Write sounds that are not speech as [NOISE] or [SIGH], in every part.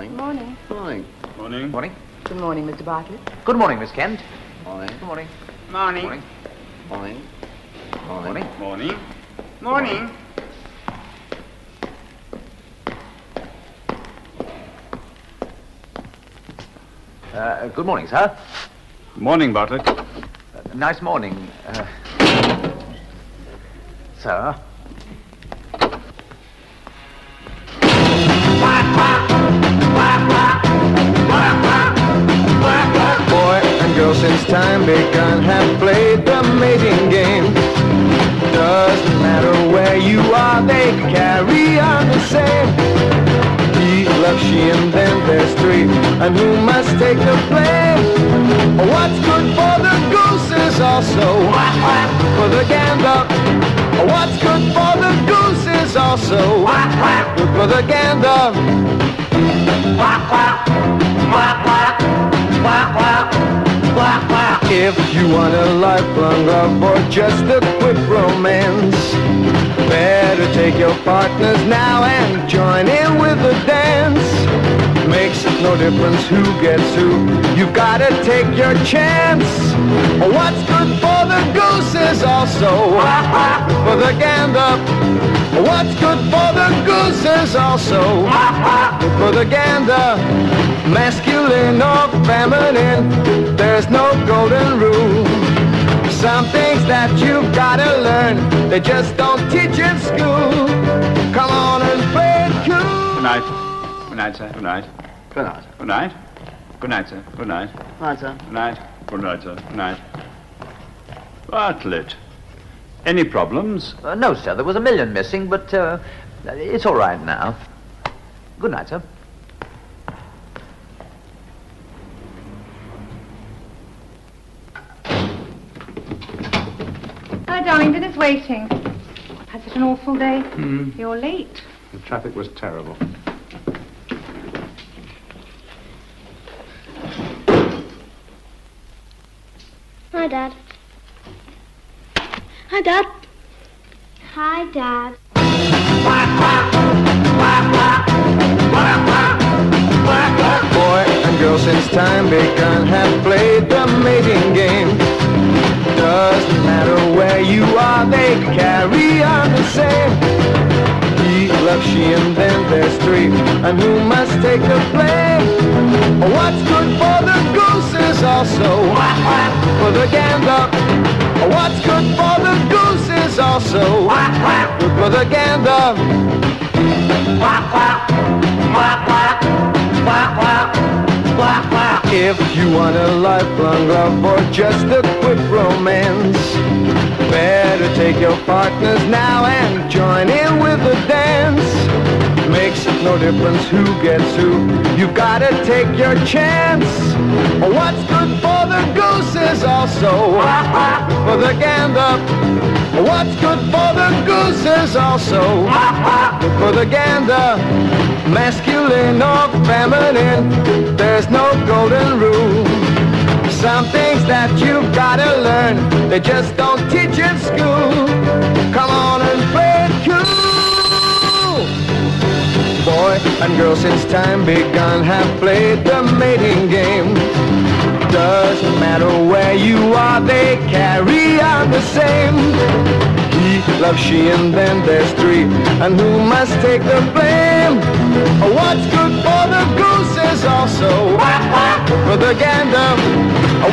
Good morning. Morning. Morning. Morning. Morning. Morning. Good morning, Mr. Bartlett. Good morning, Miss Kent. Morning. Good morning. Morning. Morning. Morning. Morning. Morning. Morning. Uh, good morning, sir. Morning, Bartlett. Uh, nice morning. Uh, sir. Since time begun have played the mating game. Doesn't matter where you are, they carry on the same. He loves she and then there's three, and who must take the blame? What's good for the goose is also for the gander. What's good for the goose is also good for the gander. If you want a lifelong love or just a quick romance, better take your partners now and join in with the dance. Makes no difference who gets who, you've gotta take your chance. What's good for the goose is also [LAUGHS] for the gander. What's good for the goose is also good for the gander. Masculine or feminine, there's no golden rule. Some things that you've gotta learn, they just don't teach in school. Come on and play it cool. Good night. Good night, sir. Good night. Good night. Good night. Good night, sir. Good night. Night, sir. Good night. Good night, sir. Good night. Bartlett. Any problems? Uh, no, sir. There was a million missing, but uh, it's all right now. Good night, sir. Hi, darling. Dinner's waiting. I've Had such an awful day. You're late. The traffic was terrible. Hi, Dad. Hi, Dad. Hi, Dad. Boy and girl since time begun have played the mating game. Doesn't matter where you are, they carry on the same. He loves she and then there's three, and who must take the blame? What's good for the goose is also for the gander. What's good for the goose is also good for the gander. If you want a lifelong love or just a quick romance, better take your partners now and join in with the dance. Makes no difference who gets who, you gotta take your chance. What's good for the goose is also [LAUGHS] for the gander. What's good for the goose is also [LAUGHS] for the gander. Masculine or feminine, there's no golden rule. Some things that you've gotta learn, they just don't teach in school. Come on and play Boy and girl since time begun have played the mating game. Doesn't matter where you are, they carry on the same. He loves she and then there's three, and who must take the blame? What's good for the goose is also for the gander.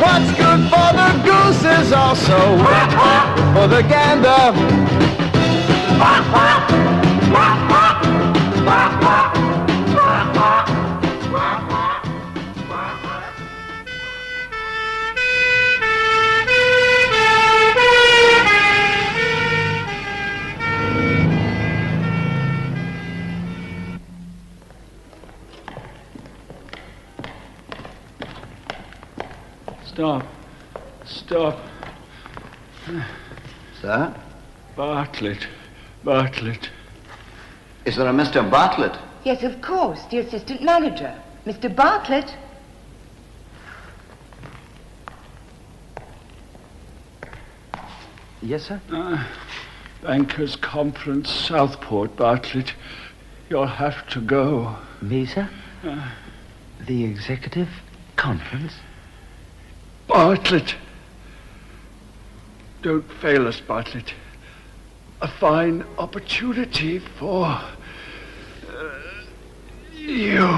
What's good for the goose is also for the gander. Stop. Stop. Sir? Bartlett. Bartlett. Is there a Mr. Bartlett? Yes, of course. The assistant manager. Mr. Bartlett. Yes, sir? Uh, Bankers Conference, Southport, Bartlett. You'll have to go. Me, sir? Uh. The executive conference? Bartlett. Don't fail us, Bartlett. A fine opportunity for uh, you.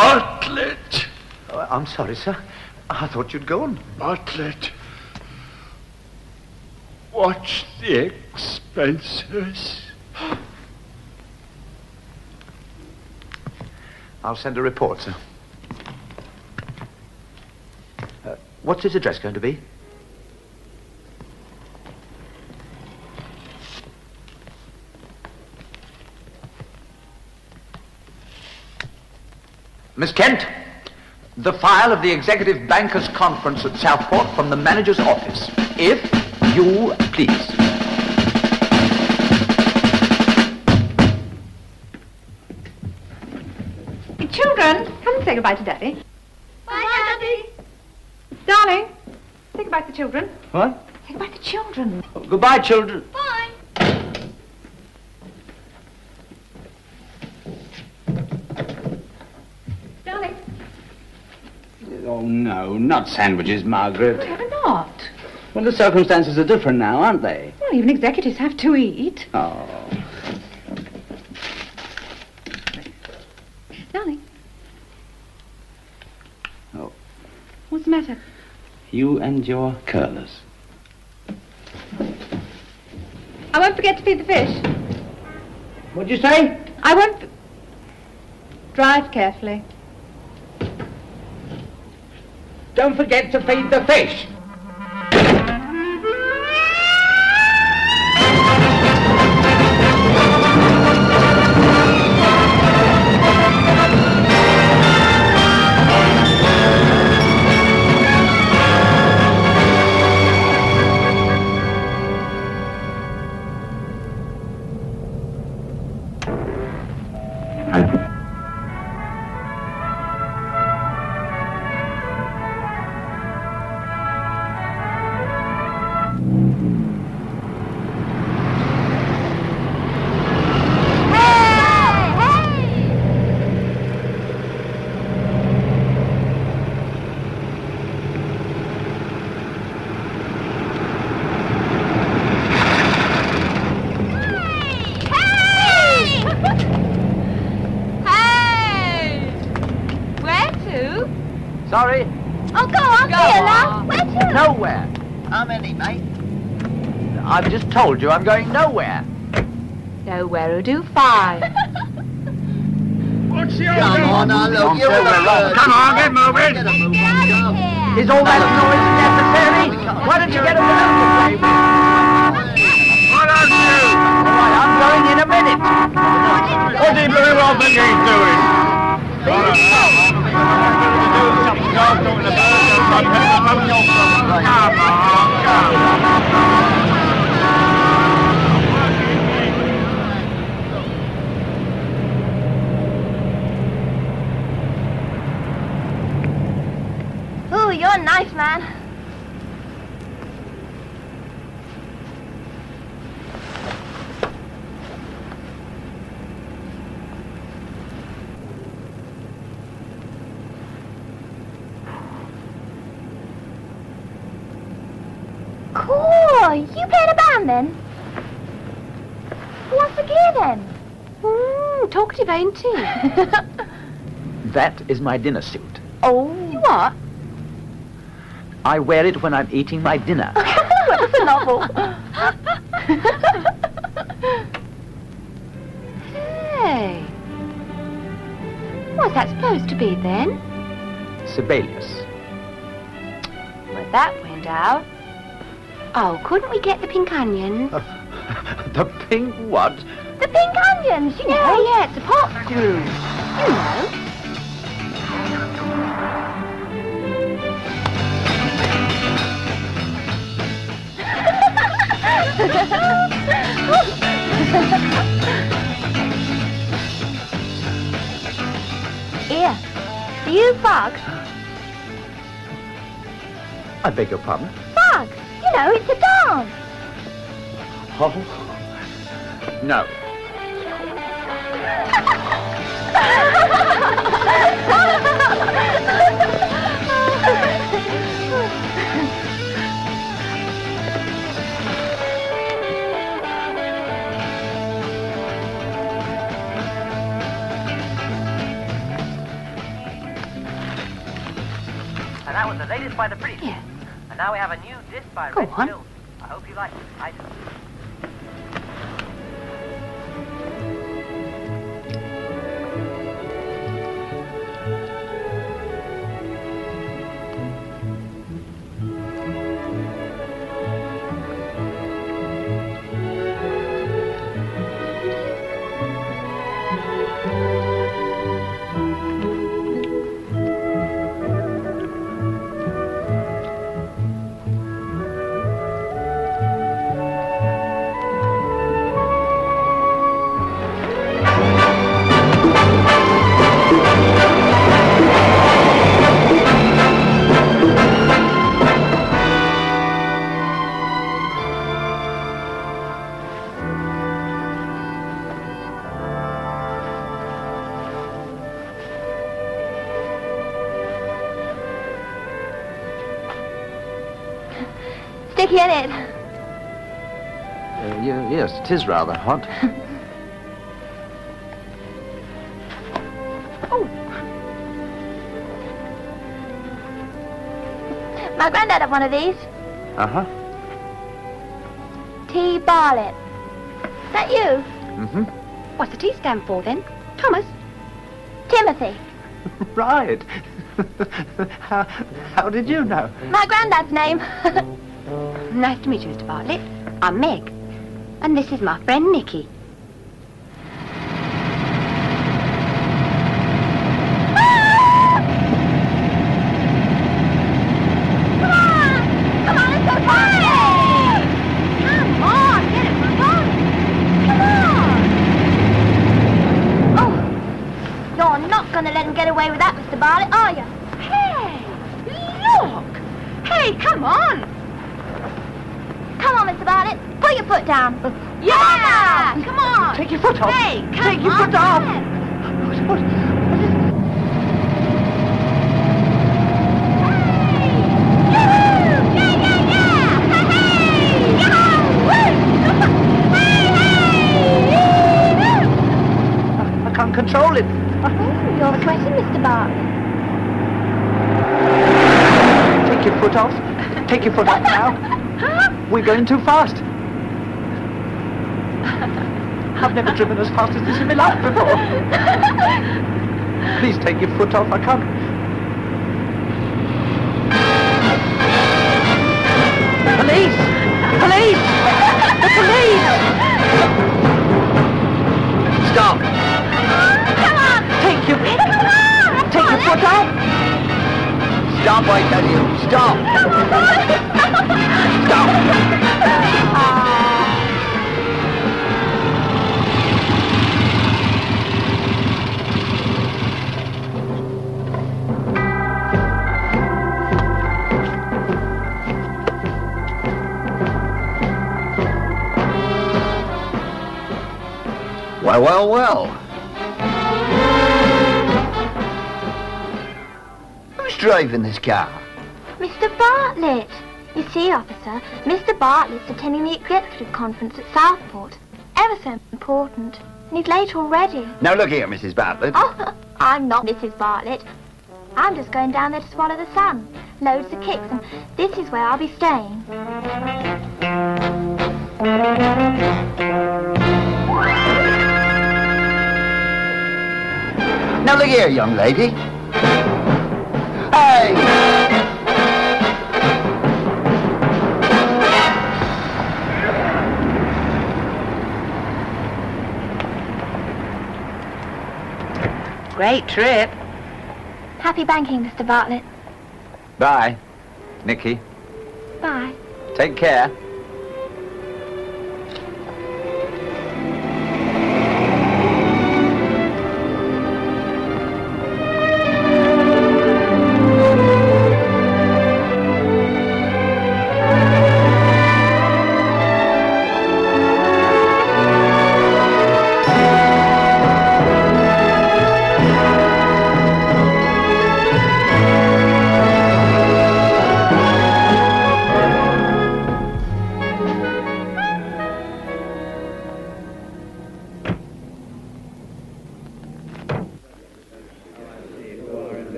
Bartlett! Oh, I'm sorry, sir. I thought you'd gone. Bartlett. Watch the expenses. I'll send a report, sir. Uh, what's his address going to be? Miss Kent, the file of the Executive Bankers Conference at Southport from the manager's office. If you please. Children, come and say goodbye to Daddy. Bye, Daddy. Darling, say goodbye to the children. What? Say goodbye to the children. Goodbye, children. Bye. Darling. Oh, no, not sandwiches, Margaret. Whatever not. Well, the circumstances are different now, aren't they? Well, even executives have to eat. Oh. Darling. Oh. What's the matter? You and your curlers. I won't forget to feed the fish. What'd you say? I won't. Drive carefully. Don't forget to feed the fish. Told you I'm going nowhere. Nowhere do five. What's the Come on, now, look, you're Come on, Come on, get moving. Get a move Get on, out of here. Is all that noise necessary? Why don't you get a balloon to play with? What on you? All right, I'm going in a minute. What's he bloody well think he's doing? Come on, come on. Ooh, you're a nice man. Cool. You play in a band then? Who wants the gear then? Mm, talkative, ain't he? [LAUGHS] That is my dinner suit. Oh. You what? I wear it when I'm eating my dinner. [LAUGHS] That's a novel. hey. What's that supposed to be then? Sibelius. Well, that went out. Oh, couldn't we get the pink onions? [LAUGHS] the pink what? The pink onions, you know. Yeah, yeah, it's a stew. You know. Here. Do you fog? I beg your pardon? Fog. You know, it's a dance. Oh. No. Now we have a new disc by Go Red on. I hope you like it. I do. Sticky in it. Uh, ye- yes, it is rather hot. [LAUGHS] Oh. My granddad had one of these. Uh-huh. T. Bartlett. Is that you? Mm-hmm. What's the T stand for then? Thomas? Timothy. [LAUGHS] Right. [LAUGHS] how, how did you know? My granddad's name. Nice to meet you, Mr. Bartlett. I'm Meg. And this is my friend Nikki. Come on! Come on, let's go party! Come on, get it, come on! Come on! Oh, you're not going to let him get away with that, Mr. Bartlett, are you? Hey! Look! Hey, come on! Come on, Mr. Bartlett, put your foot down. Yeah! Come on! Take your foot off. Hey, come Take your on. foot off. Yes. What, what is... I can't control it. You're sweating, Mr. Bartlett. Take your foot off. Take your foot off now. We're going too fast. I've never driven as fast as this in my life before. Please take your foot off. I can't. Stop! I tell you! Stop! Stop! Well, well, well. Driving this car? Mr. Bartlett. You see, officer, Mr. Bartlett's attending the executive conference at Southport. Ever so important. And he's late already. Now look here, Mrs. Bartlett. Oh, [LAUGHS] I'm not Mrs. Bartlett. I'm just going down there to swallow the sun. Loads of kicks, and this is where I'll be staying. Now look here, young lady. Hey! Great trip. Happy banking, Mr. Bartlett. Bye, Nicky. Bye. Take care.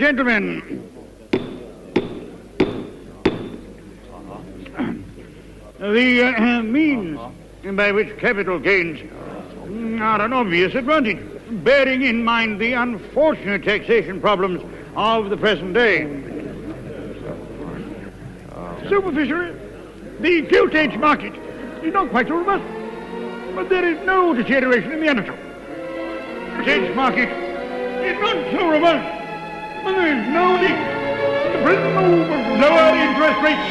Gentlemen, the uh, means by which capital gains are an obvious advantage, bearing in mind the unfortunate taxation problems of the present day. Superficially, the gilt edge market is not quite so robust, but there is no deterioration in the undertow. The gilt edge market is not so robust, but there is no need. The present move of lower interest rates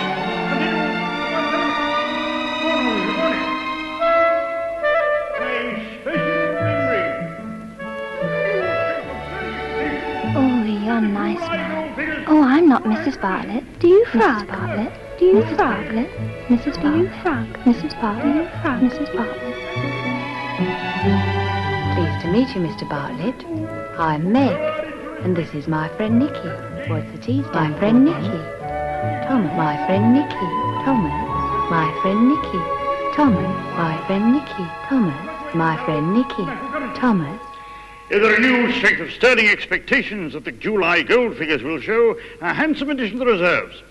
Oh, you're a nice, man. Oh, I'm not Mrs. Bartlett. Do you frog? Mrs. Bartlett. Do you Mrs. frog? Bartlett. Mrs. Do you frog? Mrs. Bartlett. Do you frog? Mrs. Bartlett. Pleased to meet you, Mr. Bartlett. I'm Meg, and this is my friend Nicky. What's the tea? My friend Nicky. Thomas. My friend Nicky. Thomas. My friend Nicky. Thomas. My friend Nicky. Thomas. My friend Nicky. Thomas. Is there a new strength of sterling expectations that the July gold figures will show a handsome addition to the reserves?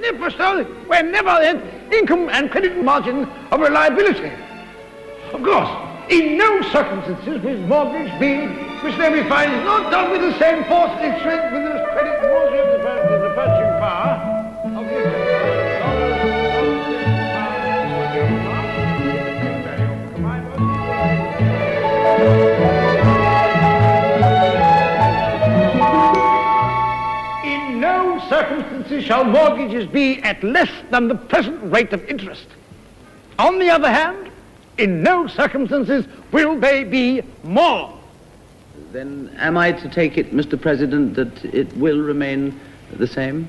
Never so, whenever then, income and credit margin of reliability. Of course, in no circumstances will mortgage be, which then we find is not done with the same force and strength with the credit margin of the, the purchasing power of In no circumstances shall mortgages be at less than the present rate of interest. On the other hand, in no circumstances will they be more. Then am I to take it, Mr. President, that it will remain the same?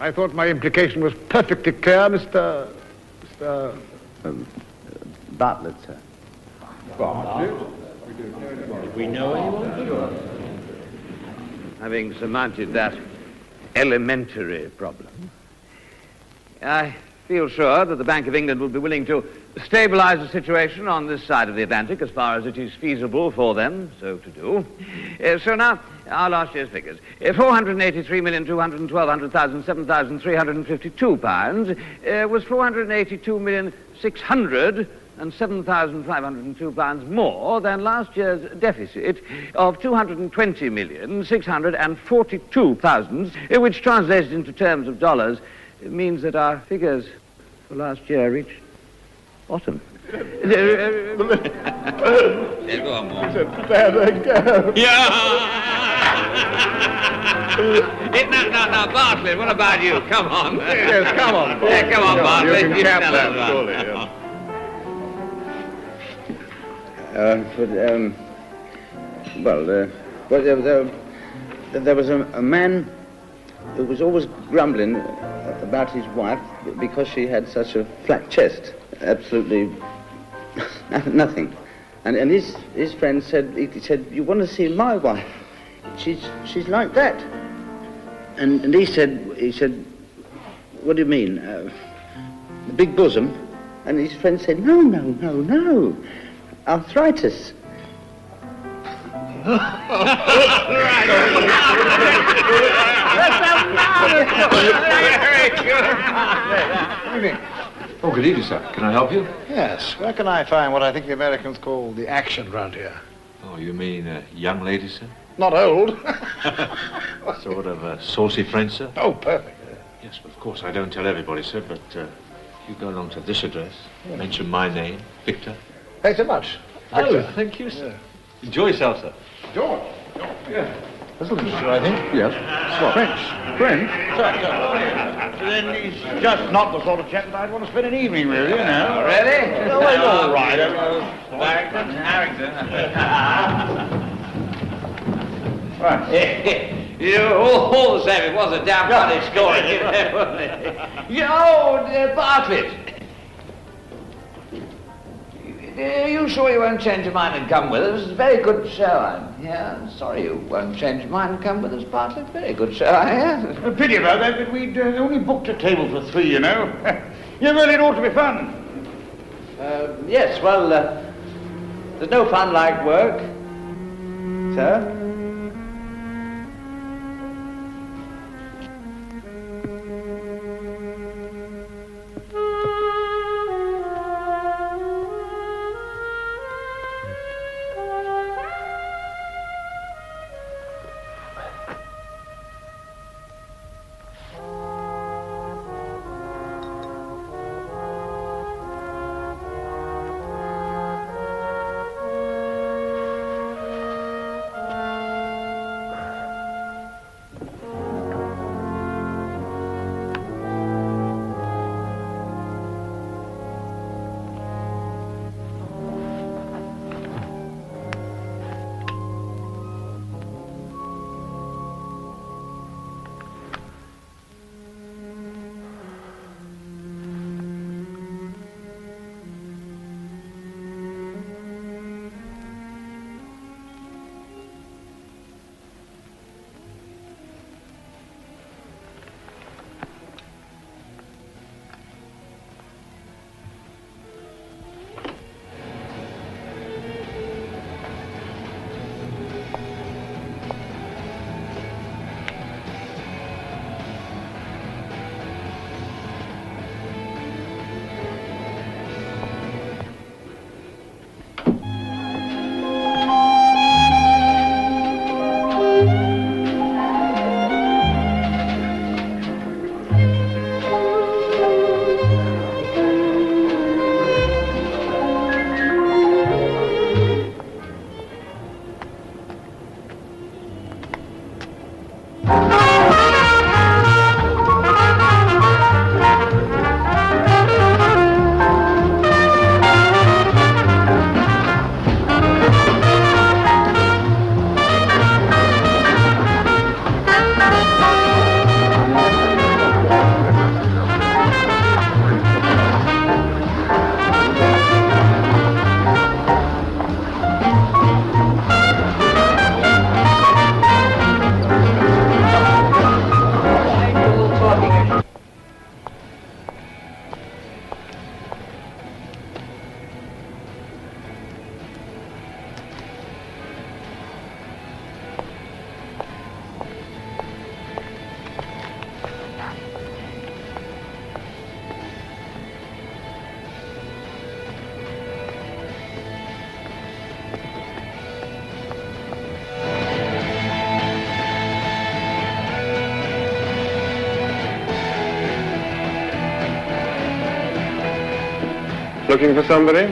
I thought my implication was perfectly clear, Mr. Mr. Um, Bartlett, sir. We know anyone? Having surmounted that elementary problem, I feel sure that the Bank of England will be willing to stabilize the situation on this side of the Atlantic as far as it is feasible for them so to do. Uh, so now, our last year's figures. Uh, 483,212,7,352 pounds uh, was 482,600 and 7,502 pounds more than last year's deficit of 220,642,000, uh, which translated into terms of dollars means that our figures for last year reached bottom. There they go. It, no, no, no, Bartlett, what about you? Come on. Yes, come on, Bob. Yeah, come on, Come on, you Bartlett. can cap that, surely, it. yeah. Uh, but, um, well, uh, well there, there, there was a, a man who was always grumbling about his wife because she had such a flat chest. Absolutely [LAUGHS] nothing. And, and his, his friend said, he said, you want to see my wife? She's, she's like that. And, and he said, he said, what do you mean? Uh, the big bosom? And his friend said, no, no, no, no. Arthritis. Oh, good evening, sir. Can I help you? Yes, where can I find what I think the Americans call the action round here? Oh, you mean young lady, sir? Not old. [LAUGHS] [LAUGHS] Sort of a saucy friend, sir? oh, perfect. Yes, of course, I don't tell everybody, sir, but uh, you go along to this address, mention my name, Victor. Thanks so much. Oh, thank you, sir. Enjoy yourself, sir. George. Yeah. That's a little sure, I think. Yes. French. French? Then he's just not the sort of chap that I'd want to spend an evening with, you know. Really? Oh, well, all right. Barrington, Harrington. Right. [LAUGHS] you, all, all the same, it was a damn funny story. you know, wasn't it? [LAUGHS] You know, uh, Bartlett. Are you sure you won't change your mind and come with us? It's a very good show. I'm yeah, sorry you won't change your mind and come with us, Bartlett. Very good show, I hear. A pity about that, but we'd uh, only booked a table for three, you know. [LAUGHS] well, it ought to be fun. Uh, yes, well, uh, there's no fun like work, sir. Looking for somebody?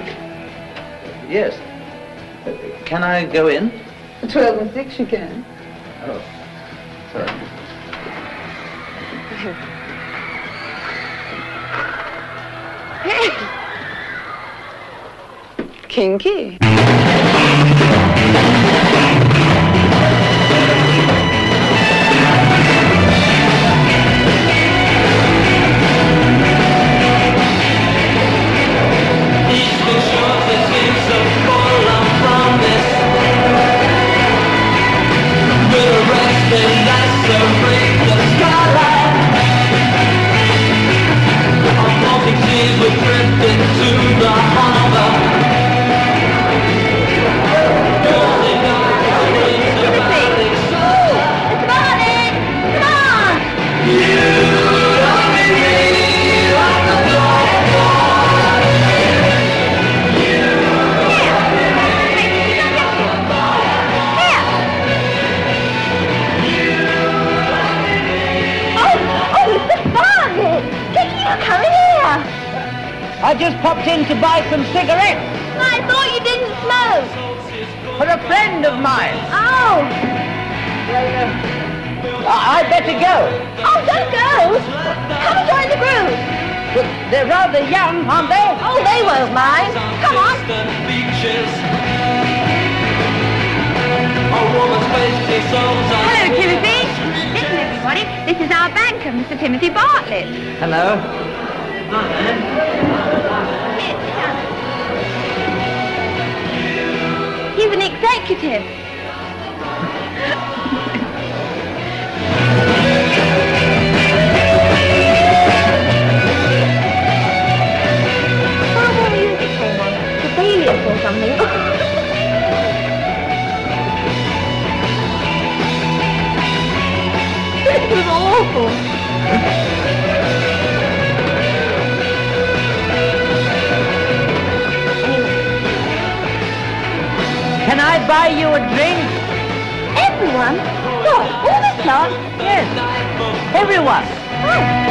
Yes. Uh, Can I go in? Twelve and six you can. Oh, sorry. Hey! Kinky. I- I'd better go. Oh, don't go! Come and join the group! But they're rather young, aren't they? Oh, they won't mind. Come on. Hello, Timothy. Listen, everybody. This is our banker, Mr. Timothy Bartlett. Hello. He's an executive. awful. Can I buy you a drink? Everyone? What? All the lot? Yes. Everyone. Oh.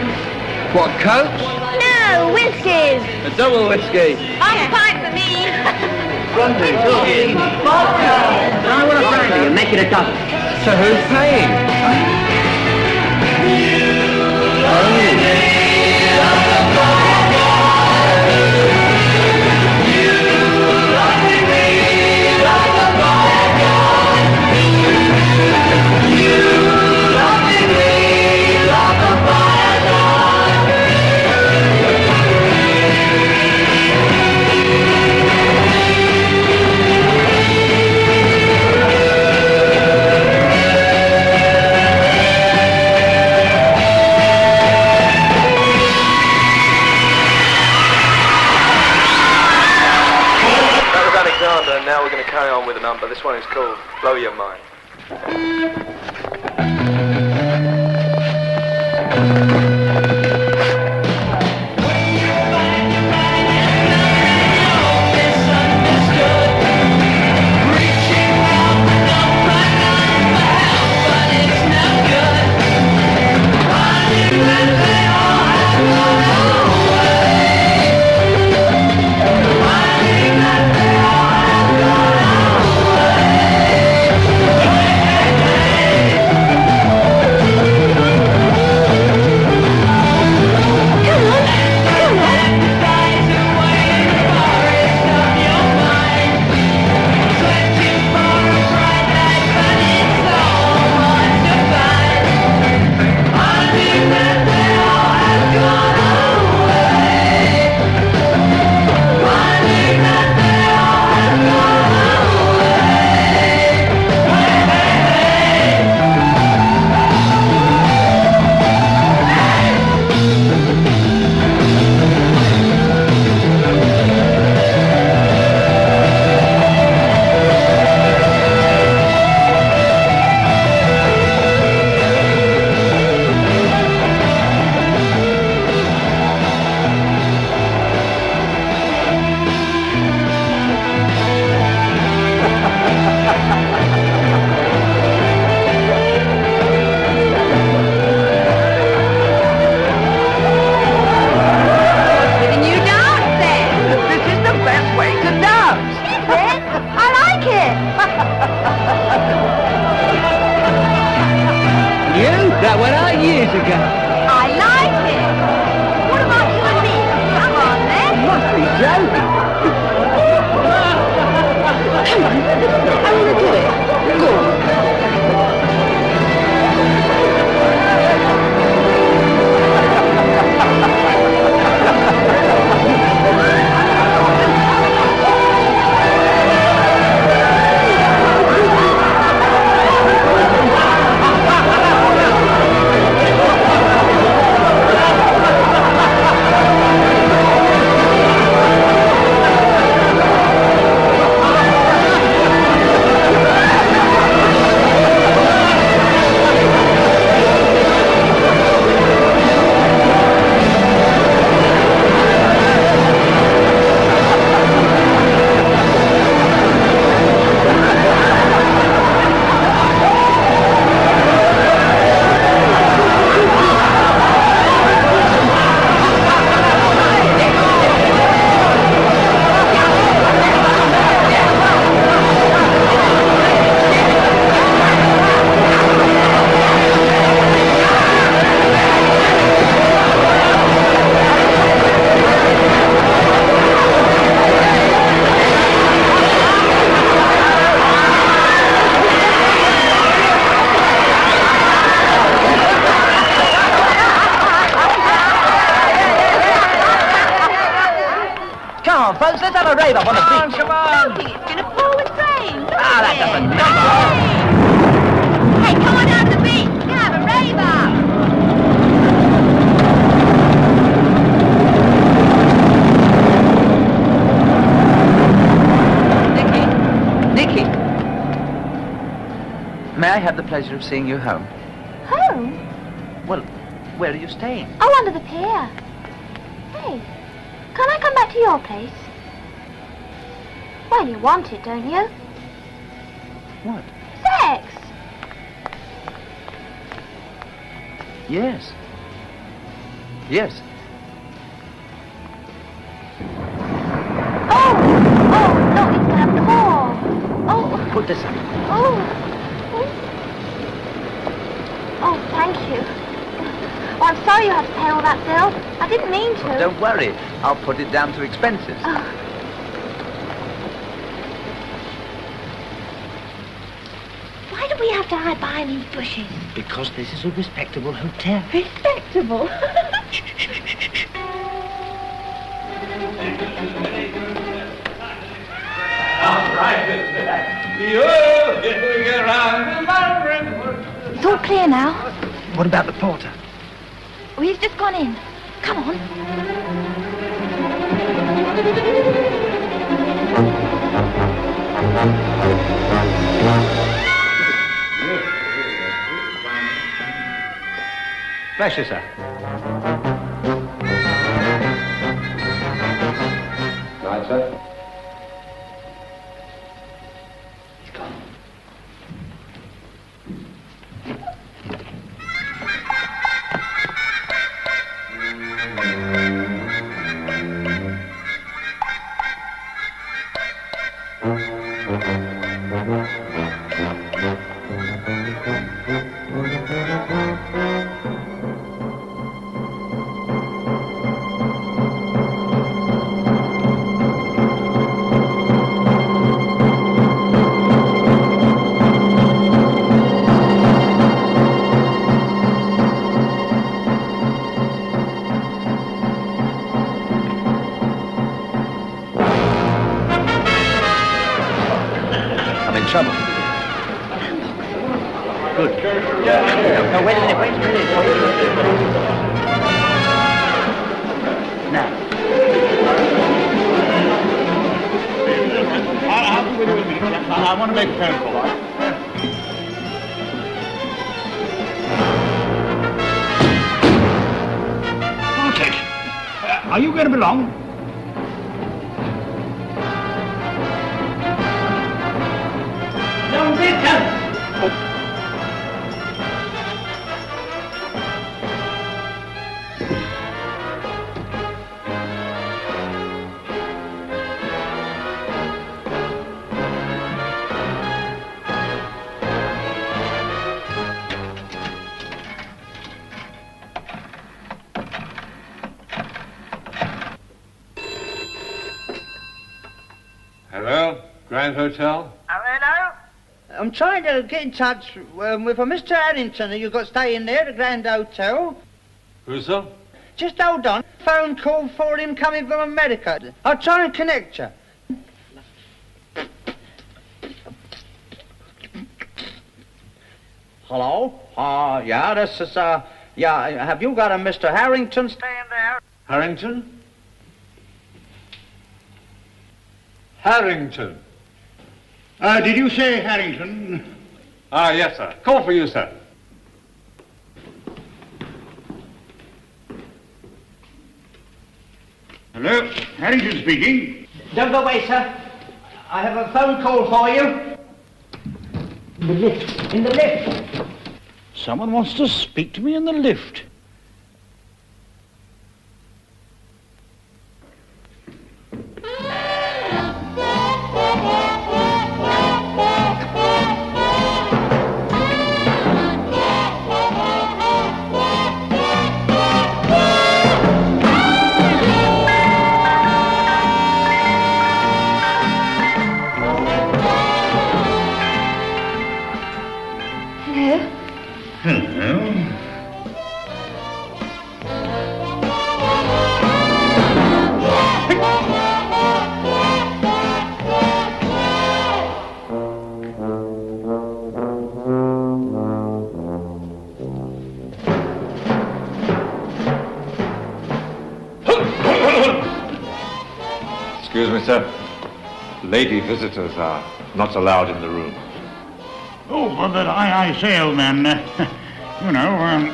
For everyone. What, Coke? No, whiskies. A double whiskey. Half a pint for me. [LAUGHS] Brandy, I want a brandy and make it a dozen. So who's paying? Number. This one is called Blow Your Mind. Have the pleasure of seeing you home? Home? Well, where are you staying? Oh, under the pier. Hey, can't I come back to your place? Well, you want it, don't you? You. Oh, I'm sorry you had to pay all that bill. I didn't mean to. Don't worry. I'll put it down to expenses. Oh. Why do we have to hide behind these bushes? Because this is a respectable hotel. Respectable. [LAUGHS] it's all clear now. What about the porter? Oh, he's just gone in. Come on. Bless you, sir. Right, sir. Grand Hotel? Hello? I'm trying to get in touch um, with a Mr. Harrington. You've got staying there, the Grand Hotel. Who's that? Just hold on. Phone call for him coming from America. I'll try and connect you. Hello? Uh, yeah, this is, uh, yeah, have you got a Mr. Harrington staying there? Harrington? Harrington. Uh, did you say Harrington? Ah, yes, sir. Call for you, sir. Hello, Harrington speaking. Don't go away, sir. I have a phone call for you. In the lift. In the lift. Someone wants to speak to me in the lift. lady visitors are not allowed in the room. Oh, but I, I sail then. Uh, [LAUGHS] you know. Um,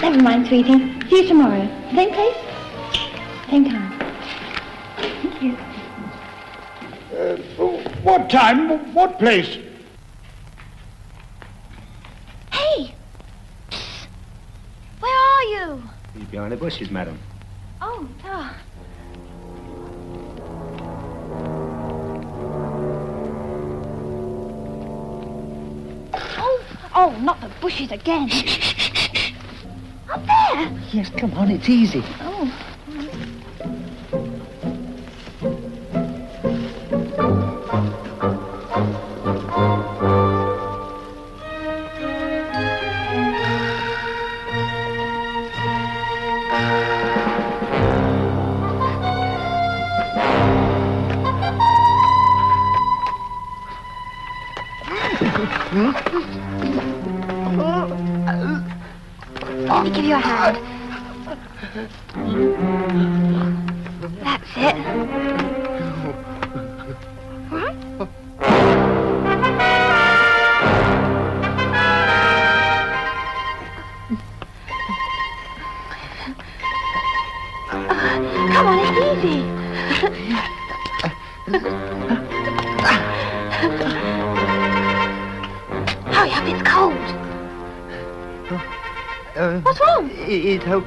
[CLEARS THROAT] Never mind, sweetie. See you tomorrow. Same place? Same time. Thank you. Uh, what time? What place? It's easy.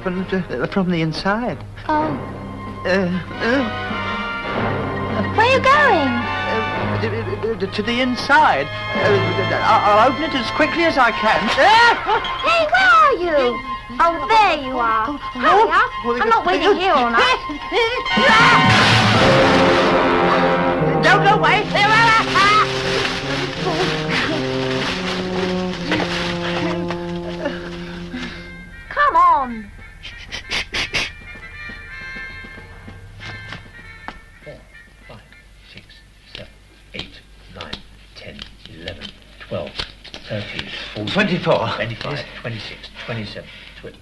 Opened uh, from the inside. Oh, Uh, uh, where are you going? to- the inside. I'll open it as quickly as I can. Hey, where are you? Oh, there you are. Hurry up. I'm not waiting here all night. [LAUGHS] Don't go away. 24. twenty-five, twenty-six, twenty-seven, twenty.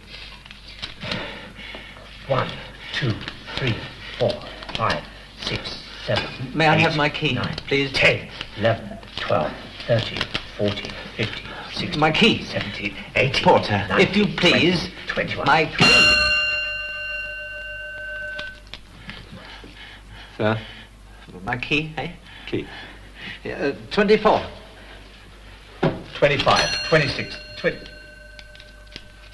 One, two, three, four, five, six, seven. May I have my key, nine, please? Ten, eleven, twelve, thirteen, fourteen, fifteen, sixteen, My key. seventeen, eighteen, Porter, if you nineteen, please. twenty, twenty-one. My key. Sir? My key, eh? Key. Yeah, uh, 24. 25, 26, 20.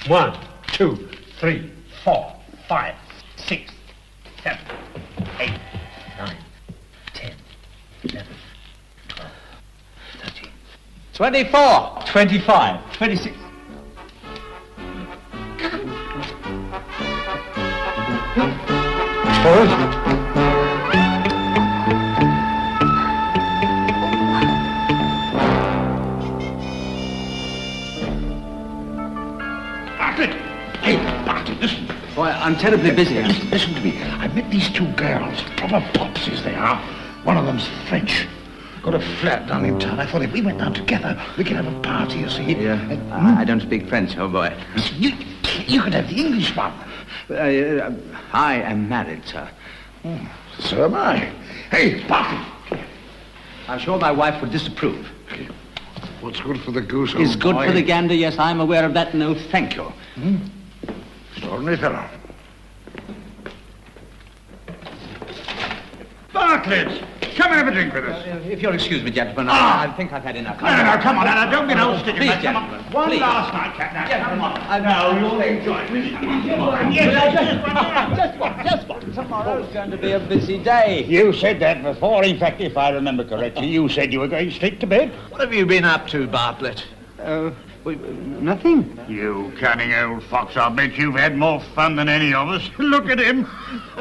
One, two, three, four, five, six, seven, eight, nine, ten, eleven, twelve, thirteen. 24. 25, 26. Bartlett! Why, I'm terribly busy. Listen, listen to me. I met these two girls, proper popsies they are. One of them's French. Got a flat down in town. I thought if we went down together, we could have a party, you see. Yeah. And- I I don't speak French, oh boy. You, you could have the English one. Uh, uh, I am married, sir. So am I. Hey, Bartlett! I'm sure my wife would disapprove. What's good for the goose, Is good boy? for the gander, yes, I'm aware of that. No, thank you. Extraordinary fellow. Bartlett! Come and have a drink with us. Uh, if you'll excuse me, gentlemen, Ah. I, I think I've had enough. No, no, no, come on, Anna, don't be no stick in Please, that. Come on. gentlemen, One please. last night, Captain. Now, come on. I No, you'll enjoy it. Come on. Yes, [LAUGHS] Just what, just what? Tomorrow's going to be a busy day. You said that before. In fact, if I remember correctly, you said you were going straight to bed. What have you been up to, Bartlett? Uh, nothing. You cunning old fox, I'll bet you've had more fun than any of us. [LAUGHS] Look at him. [LAUGHS]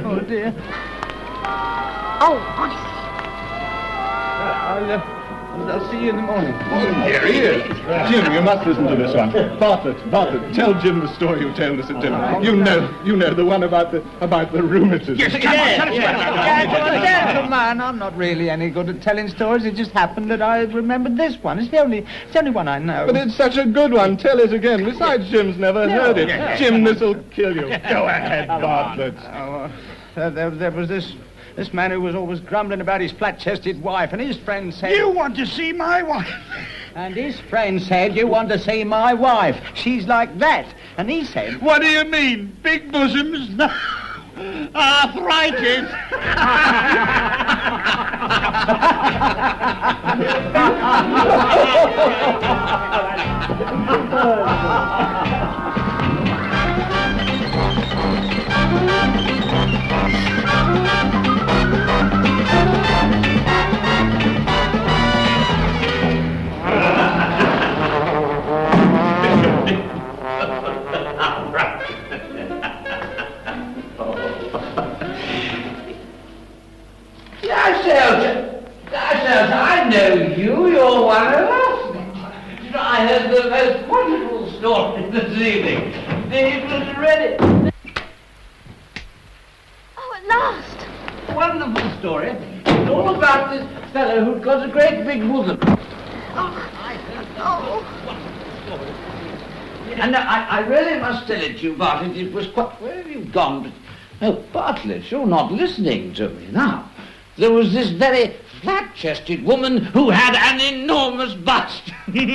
oh, dear. Oh, honest. I'll, uh, I'll see you in the morning. Here he is. Jim, you must listen to this one. Bartlett, Bartlett, tell Jim the story you told us at dinner. You know, you know, the one about the about the rheumatism. Yes, come on, tell us about it. Gentlemen, I'm not really any good at telling stories. It just happened that I remembered this one. It's the only, it's the only one I know. But it's such a good one. Tell it again. Besides, Jim's never heard it. Yeah. Jim, this'll kill you. Go ahead, Bartlett. Oh, uh, there, there was this This man who was always grumbling about his flat-chested wife, and his friend said... You want to see my wife? [LAUGHS] And his friend said, you want to see my wife. She's like that. And he said... What do you mean? Big bosoms? No. Arthritis. [LAUGHS] know you. You're one of us. You I heard the most wonderful story this evening. It was ready. Oh, at last. Wonderful story. It's all about this fellow who'd got a great big bosom. Oh. I heard the oh. wonderful story. And I, I really must tell it to you, Bartlett. It was quite. Where have you gone? Oh, Bartlett, you're not listening to me now. There was this very flat-chested woman who had an enormous bust. [LAUGHS] May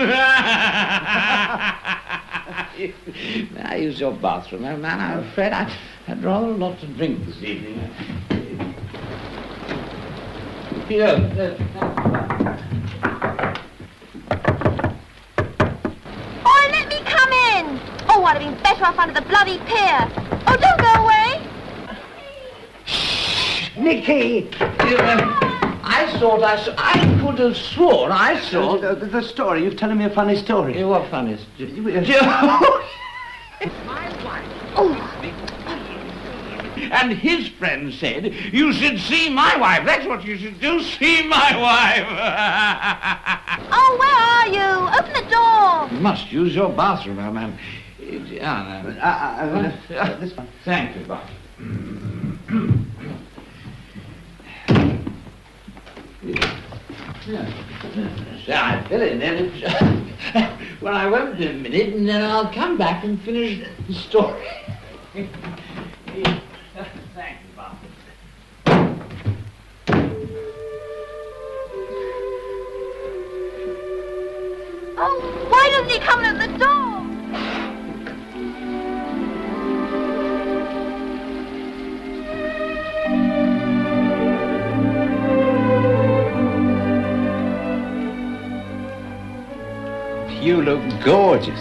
I use your bathroom, old man. I'm afraid I had rather a lot to drink this evening. Here, uh, Oh, let me come in. Oh, I'd have been better off under the bloody pier. Oh, don't go away. Nicky! You, uh, I thought I saw, I could have sworn I saw... The, the, the story. You're telling me a funny story. You what [LAUGHS] funny? My wife And his friend said, you should see my wife. That's what you should do, see my wife. [LAUGHS] Oh, where are you? Open the door. you must use your bathroom, old man. Yeah, no. Uh, uh, uh, this one. Thank you, Bob. So I fill in then. [LAUGHS] well, I won't in a minute, and then I'll come back and finish the story. [LAUGHS] Thank you, Bob. Oh, why doesn't he come in at the door? You look gorgeous.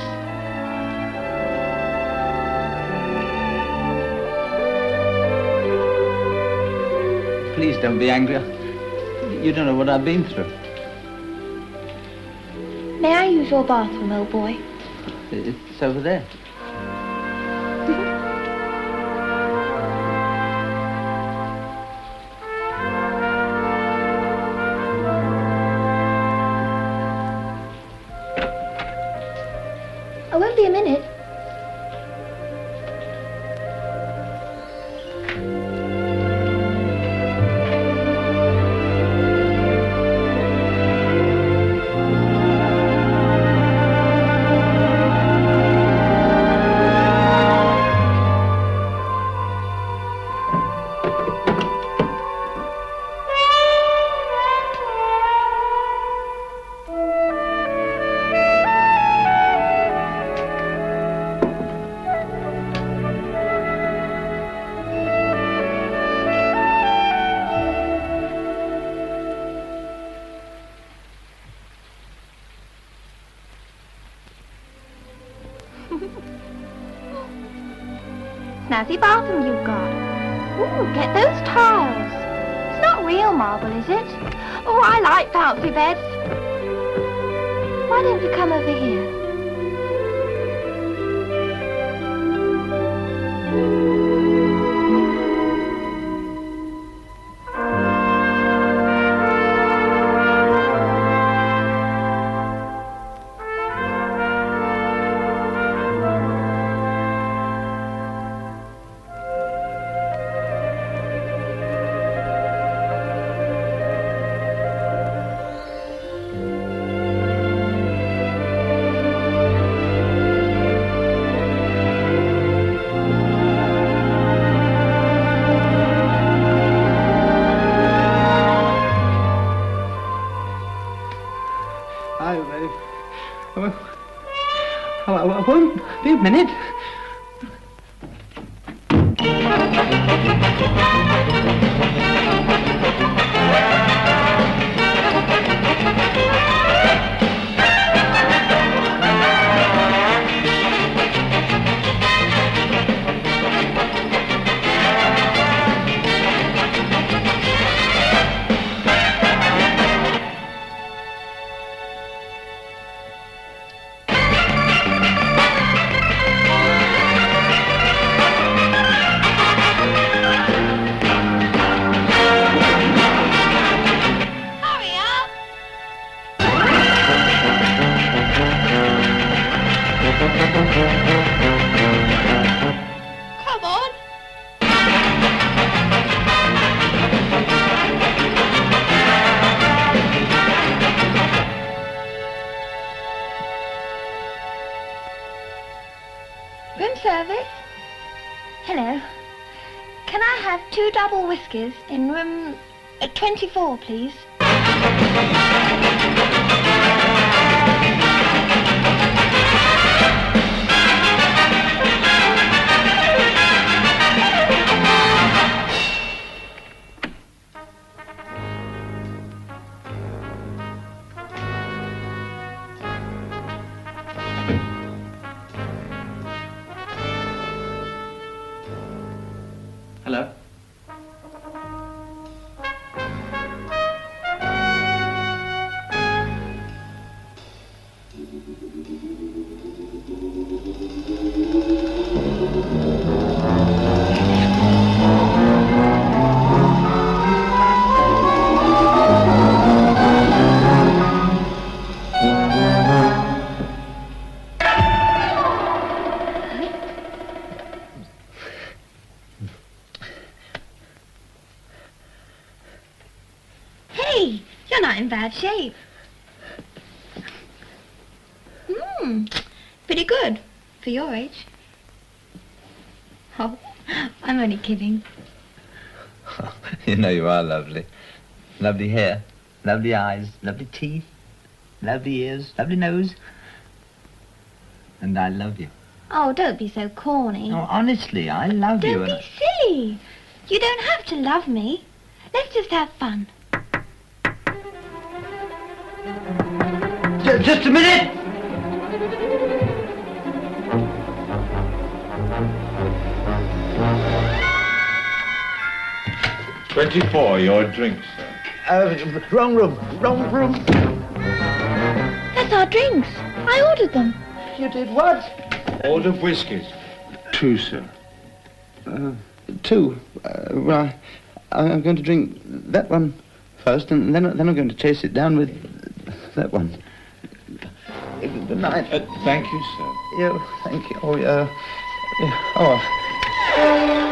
Please don't be angry. You don't know what I've been through. May I use your bathroom, old boy? It's over there. Bathroom you've got. Ooh, get those tiles. It's not real marble, is it? Oh, I like bouncy beds. Minute. In room uh, 24, please? Only kidding. [LAUGHS] You know you are lovely. Lovely hair, lovely eyes, lovely teeth, lovely ears, lovely nose. And I love you. Oh, don't be so corny. No, honestly, I love you. Don't be silly. You don't have to love me. Let's just have fun. Ju- Just a minute. Twenty-four, your drink, sir. Uh, wrong room. Wrong room. That's our drinks. I ordered them. You did what? Order whiskies. Two, sir. Uh, two. Uh, well, I, I'm going to drink that one first, and then, then I'm going to chase it down with that one. Good night. Uh, thank you, sir. Yeah, thank you. Oh, uh, yeah. Oh.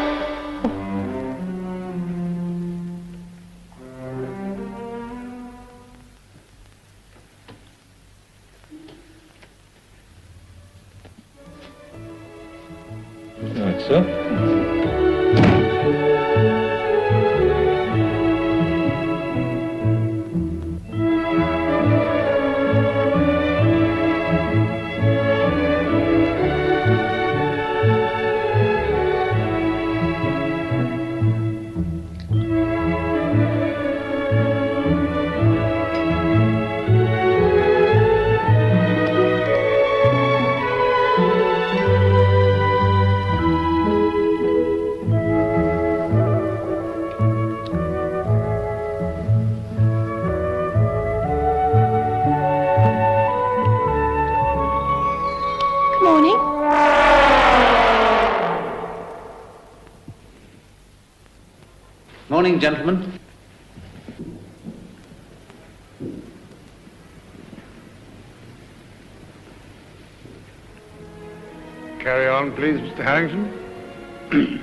Morning, gentlemen. Carry on, please, Mr. Harrington. [CLEARS THROAT]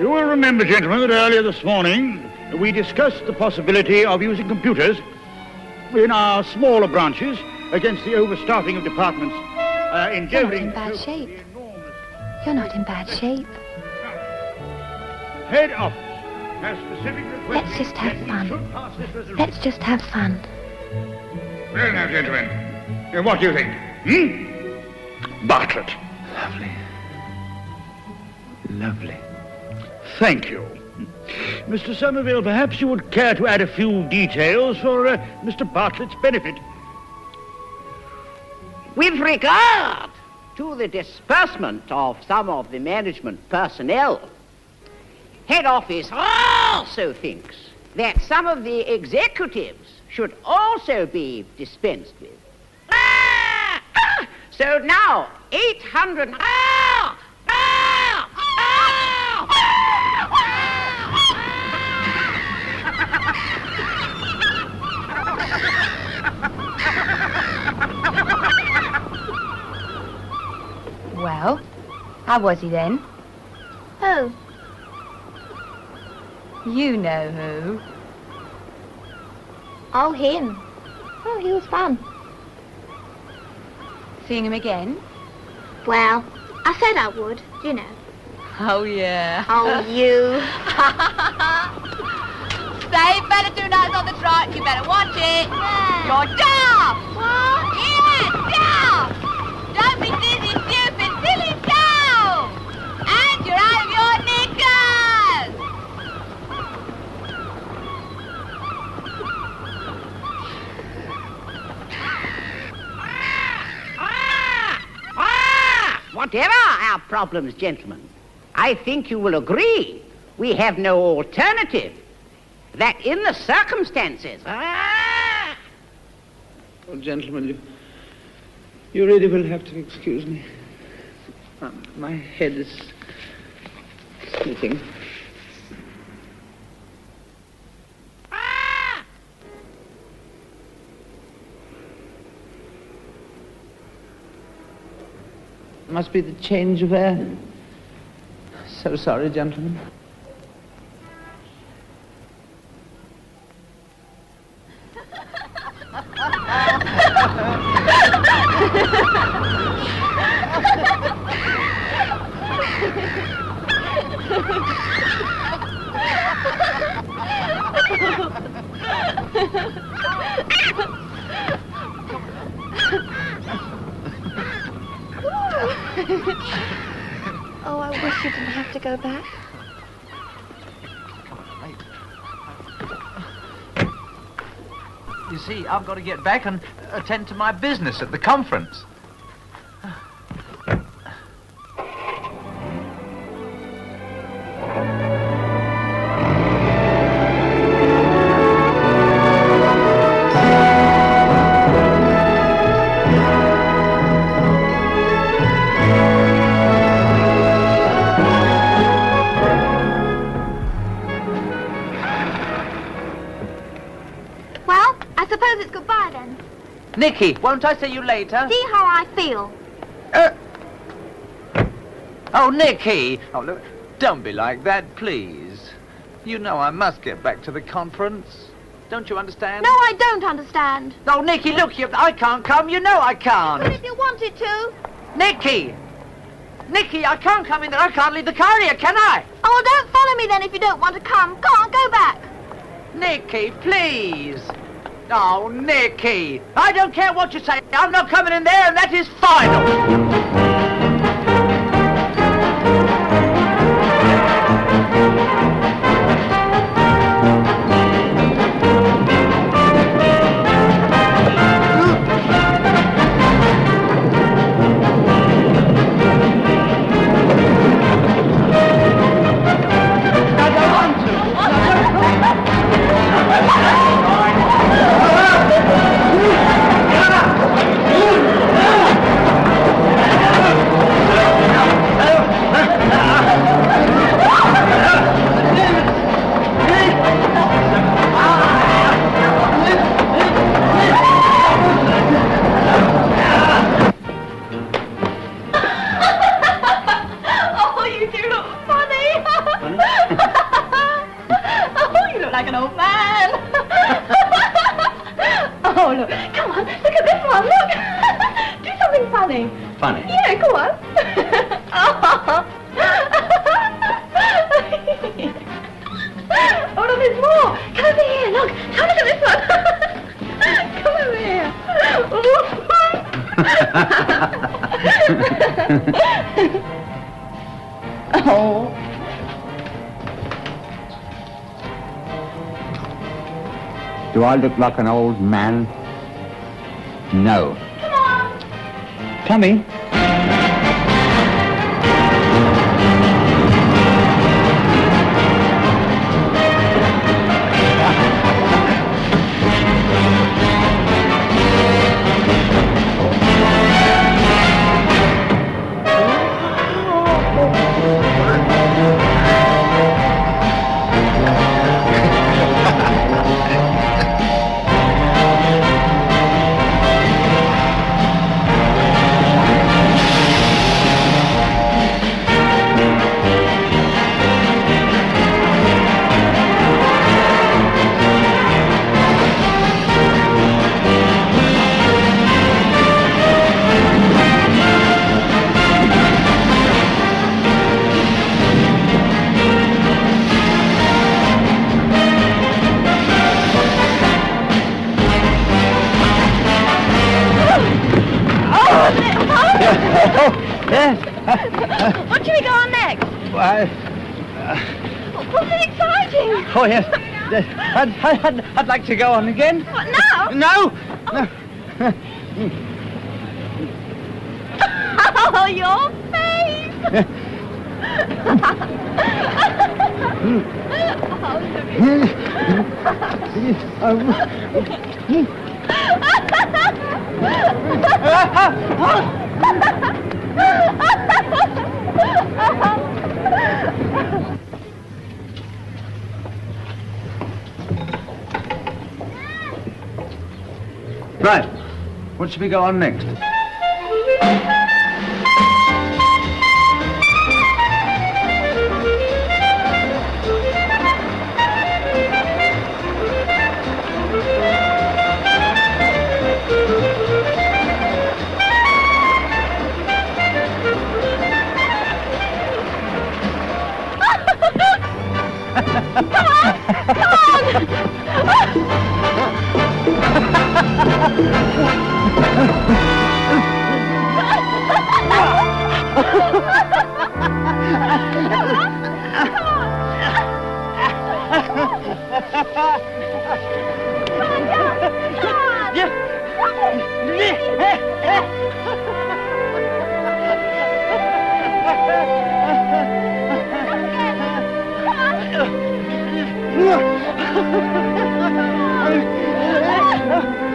you will remember, gentlemen, that earlier this morning we discussed the possibility of using computers in our smaller branches against the overstaffing of departments, uh, You're not in bad shape. You're not in bad shape. Head office. has specifically requested Let's just have fun. should pass this resolution. Let's just have fun. Well now, gentlemen, uh, what do you think? Hmm? Bartlett. Lovely. Lovely. Thank you. Mr. Somerville, perhaps you would care to add a few details for uh, Mr. Bartlett's benefit. With regard to the disbursement of some of the management personnel, head office also thinks that some of the executives should also be dispensed with. Ah! Ah! So now, 800... Ah! Ah! Well, how was he then? Who? You know who. Oh, him. Oh, he was fun. Seeing him again? Well, I said I would, you know. Oh, yeah. Oh, you. [LAUGHS] Say, better two nights on the trot. You better watch it. You're daft. What? Yeah, daft. Whatever our problems, gentlemen, I think you will agree we have no alternative. That in the circumstances. Ah! Oh, gentlemen, you, you really will have to excuse me. Um, my head is splitting. Must be the change of air. So sorry, gentlemen. [LAUGHS] [LAUGHS] oh, I wish you didn't have to go back. You see, I've got to get back and attend to my business at the conference. Nicky, won't I see you later? See how I feel. Uh. Oh, Nicky! Oh, look, don't be like that, please. You know I must get back to the conference. Don't you understand? No, I don't understand. Oh, Nicky, look, you, I can't come. You know I can't. But if you wanted to. Nicky! Nicky, I can't come in there. I can't leave the car here, can I? Oh, well, don't follow me then if you don't want to come. Go on, go back. Nicky, please. Oh, Nicky. I don't care what you say. I'm not coming in there, and that is final. Oh, [LAUGHS] funny. Funny. Yeah, go on. oh. look. Have a look at this one. Come over here. [LAUGHS] [LAUGHS] oh. Do I look like an old man? No. Tommy? Oh yes. I'd, I'd, I'd like to go on again. What, now? No! No. Oh, [LAUGHS] oh your face! [LAUGHS] [LAUGHS] Oh, Right. What should we go on next? [LAUGHS] Where [LAUGHS] [LAUGHS]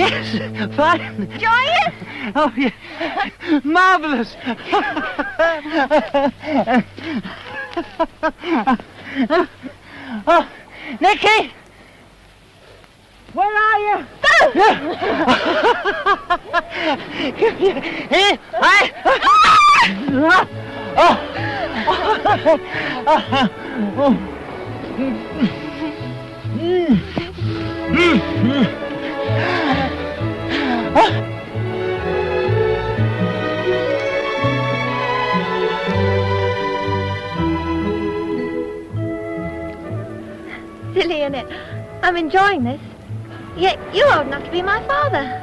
yes, fine. It? Oh, yes. Marvellous. oh, Nicky! Where are you? [LAUGHS] Here, I... Silly, [LAUGHS] oh. Enjoying this. Yet you're old enough to be my father.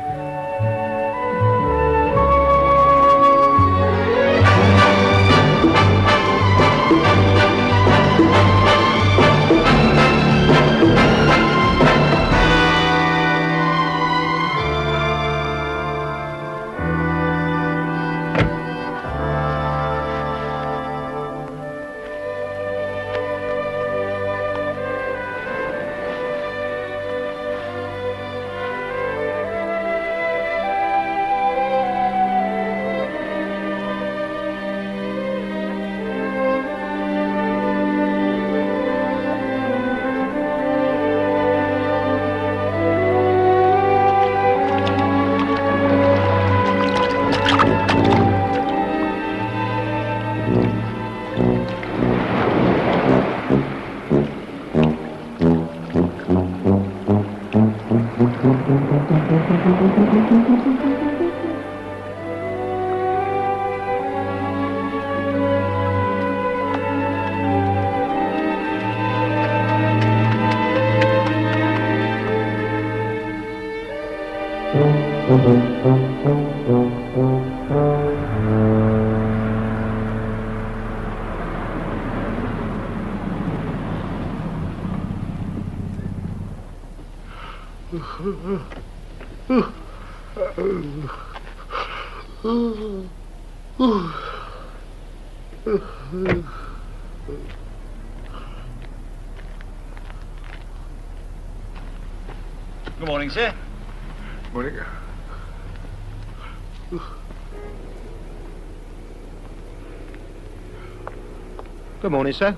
Good morning, sir.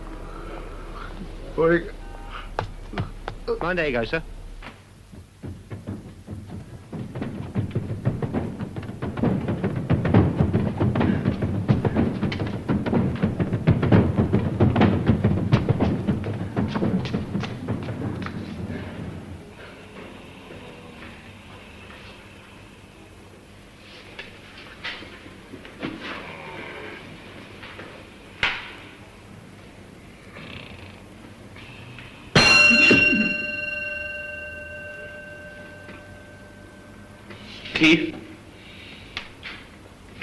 Morning. Mind, there you go, sir.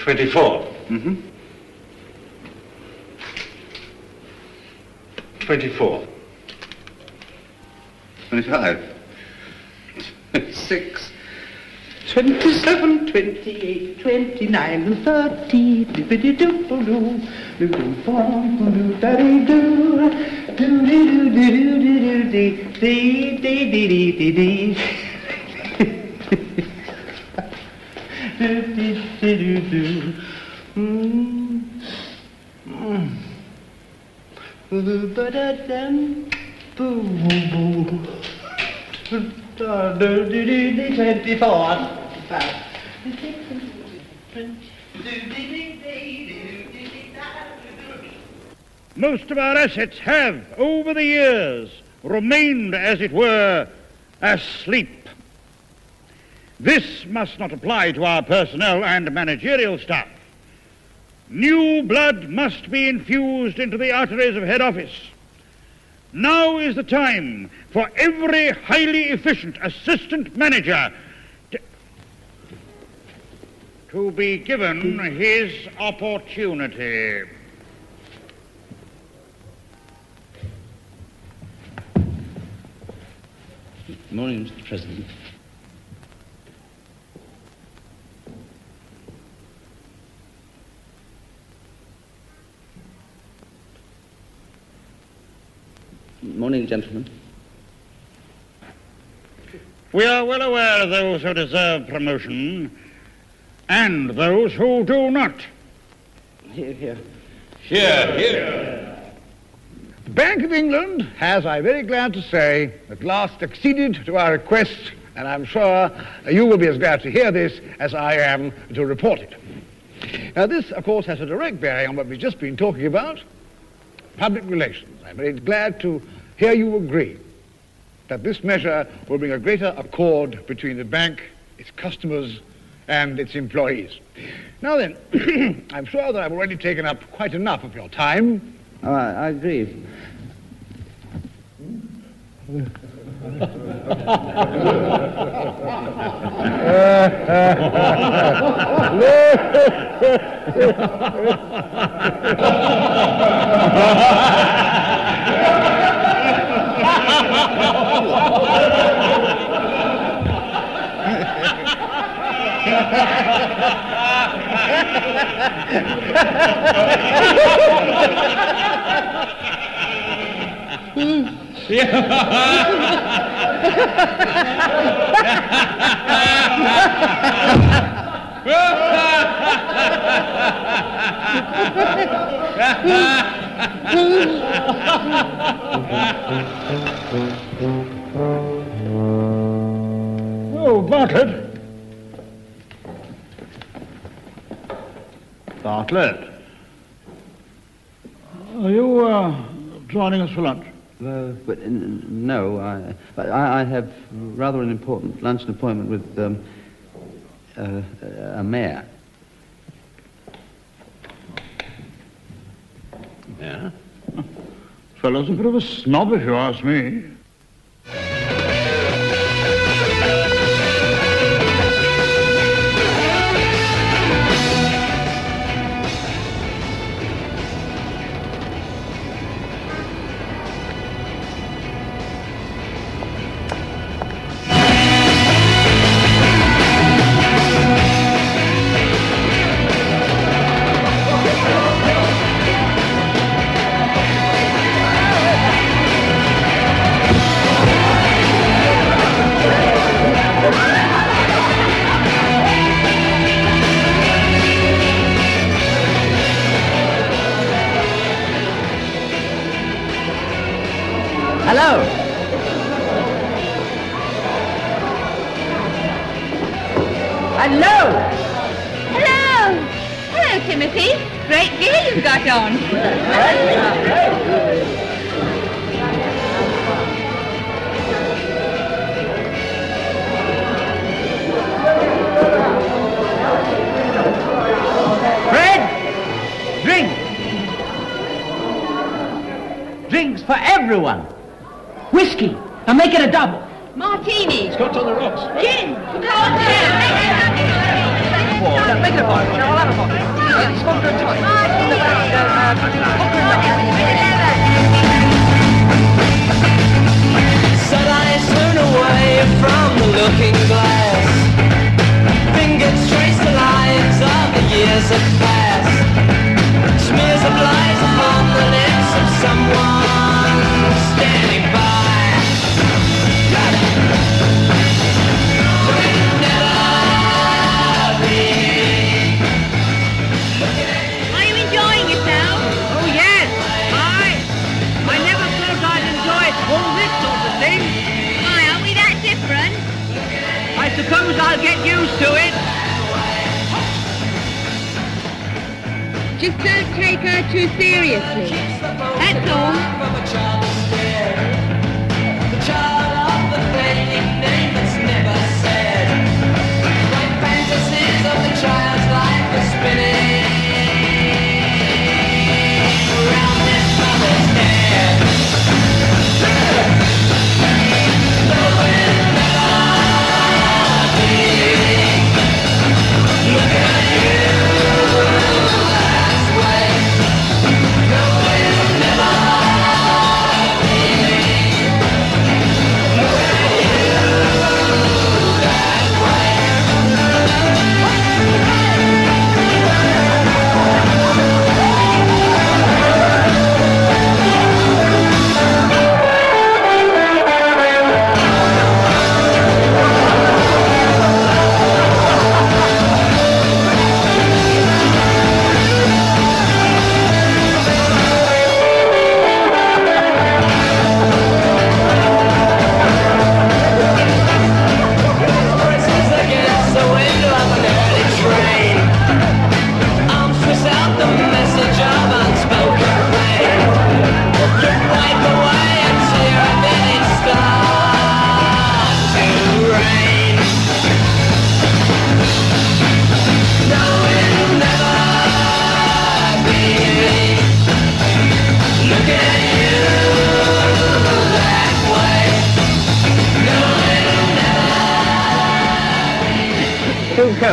24. Mm-hmm. 24. 25. 26. 27, 28, 29, and 30. Bippity-doo-doo-doo. Doo-doo-doo-doo-doo-doo-doo. Doo-dee-doo-doo-doo-doo-dee. Doo-dee-doo-doo-doo. Mm. Mm. Boo-ba-da-dum. Boo-boo-boo. Twenty-four. Most of our assets have, over the years, remained, as it were, asleep. This must not apply to our personnel and managerial staff. New blood must be infused into the arteries of head office. Now is the time for every highly efficient assistant manager to be given his opportunity. Good Morning, Mr. President. Morning, gentlemen. We are well aware of those who deserve promotion and those who do not. Here, here. Here, here. The Bank of England has, I'm very glad to say, at last acceded to our request, and I'm sure you will be as glad to hear this as I am to report it. Now, this, of course, has a direct bearing on what we've just been talking about, public relations. I'm very glad to hear you agree that this measure will bring a greater accord between the bank, its customers, and its employees. Now then, [CLEARS THROAT] I'm sure that I've already taken up quite enough of your time. Oh, I, I agree. [LAUGHS] Oh, Bartlett. Bartlett. Are you uh, joining us for lunch? Uh, but n- no, I, I, I have rather an important luncheon appointment with um, uh, a mayor. Yeah? Fellow's a bit of a snob, if you ask me.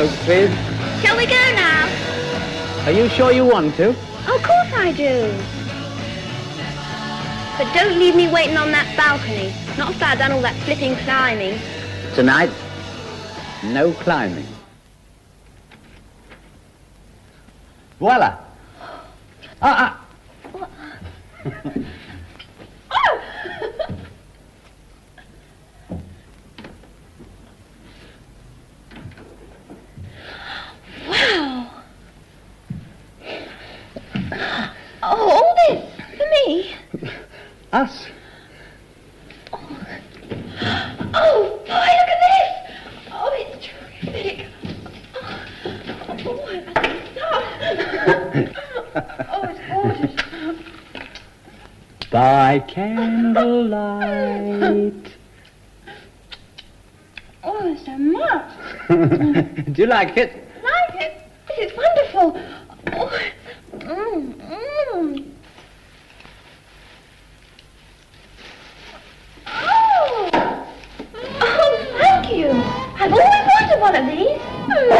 coke, please. Shall we go now? Are you sure you want to? Of course I do. But don't leave me waiting on that balcony. Not after I've done all that flipping climbing. Tonight, no climbing. Voila. Ah, ah. [LAUGHS] Us. Oh, boy, look at this! Oh, it's terrific. Oh, what Oh, it's gorgeous. By candlelight. Oh, there's so much. [LAUGHS] Do you like it? Like it? It's wonderful. Oh. I've always wanted one of these. Oh,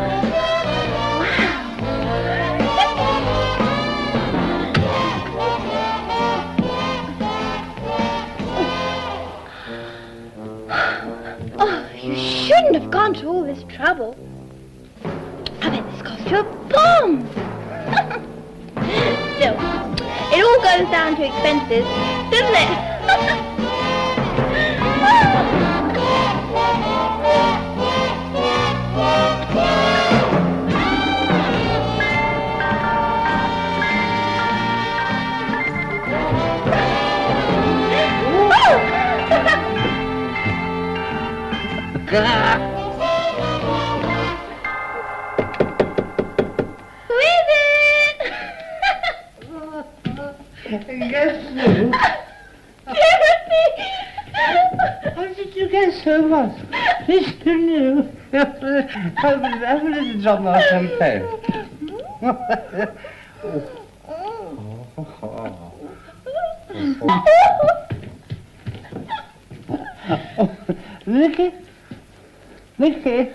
[LAUGHS] [LAUGHS] [LAUGHS] wouldn't have gone to all this trouble. I bet this cost you a bomb. [LAUGHS] Still, it all goes down to expenses, doesn't it? [LAUGHS] Ah! Is it? Guess who? How did you guess who it was? Mr. New. Have a little drop of champagne. Nicky? May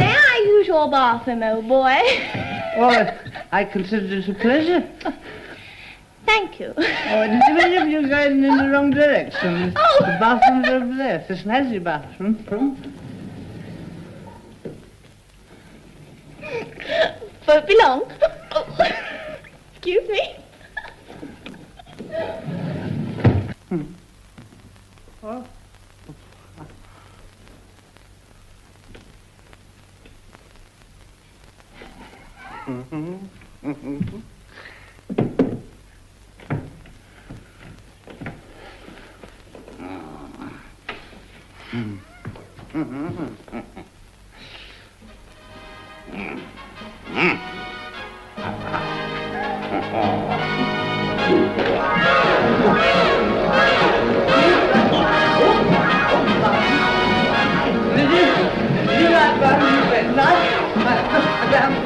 I use your bathroom, old boy? [LAUGHS] Oh, I consider it a pleasure. Thank you. Oh, did you you're going in the wrong direction? Oh. The bathroom's over there. It's a snazzy bathroom. Won't be long. Oh. Excuse me. Hmm. Oh. Madame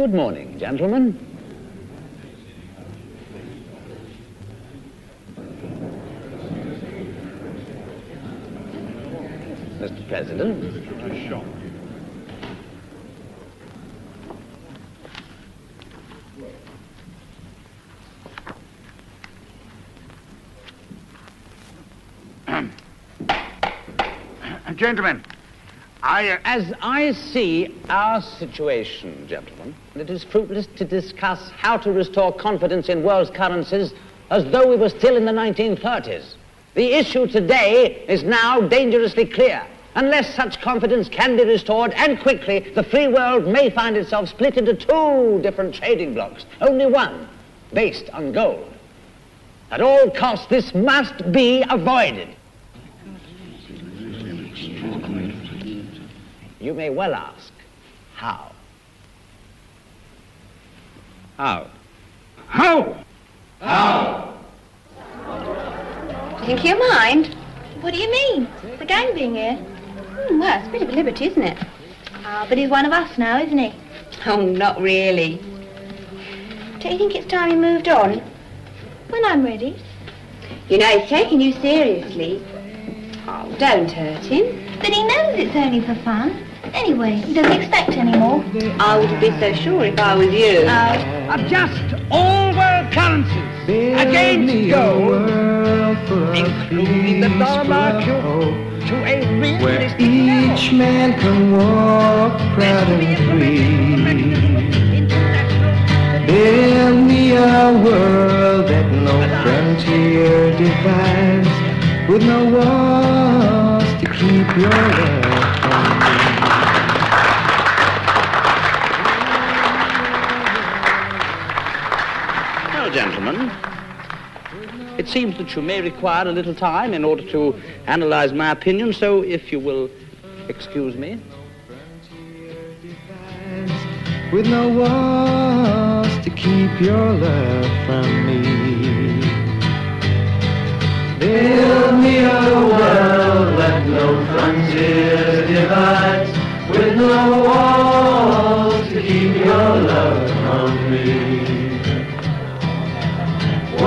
Good morning, gentlemen. Mr. President. [CLEARS THROAT] Gentlemen, I... Uh, As I see our situation, gentlemen, it is fruitless to discuss how to restore confidence in world's currencies as though we were still in the 1930s. The issue today is now dangerously clear. Unless such confidence can be restored, and quickly, the free world may find itself split into two different trading blocks, only one based on gold. At all costs, this must be avoided. You may well ask, how? How? How? How? Do you think he'll mind? What do you mean? The gang being here? Hmm, well, it's a bit of a liberty, isn't it? Ah, but he's one of us now, isn't he? Oh, not really. Don't you think it's time he moved on? When I'm ready. You know, he's taking you seriously. Oh, don't hurt him. But he knows it's only for fun. Anyway, he doesn't expect any more. I wouldn't be so sure if I was you. Uh, Adjust all world currencies against gold, including the dollar market, to a Where realistic each man can walk proud and free. Build me a world that no frontier divides, with no walls to keep your love from It seems that you may require a little time in order to analyze my opinion, so if you will excuse me. with no walls to keep your love from me. Build me a world that no frontier divides, with no walls to keep your love from me.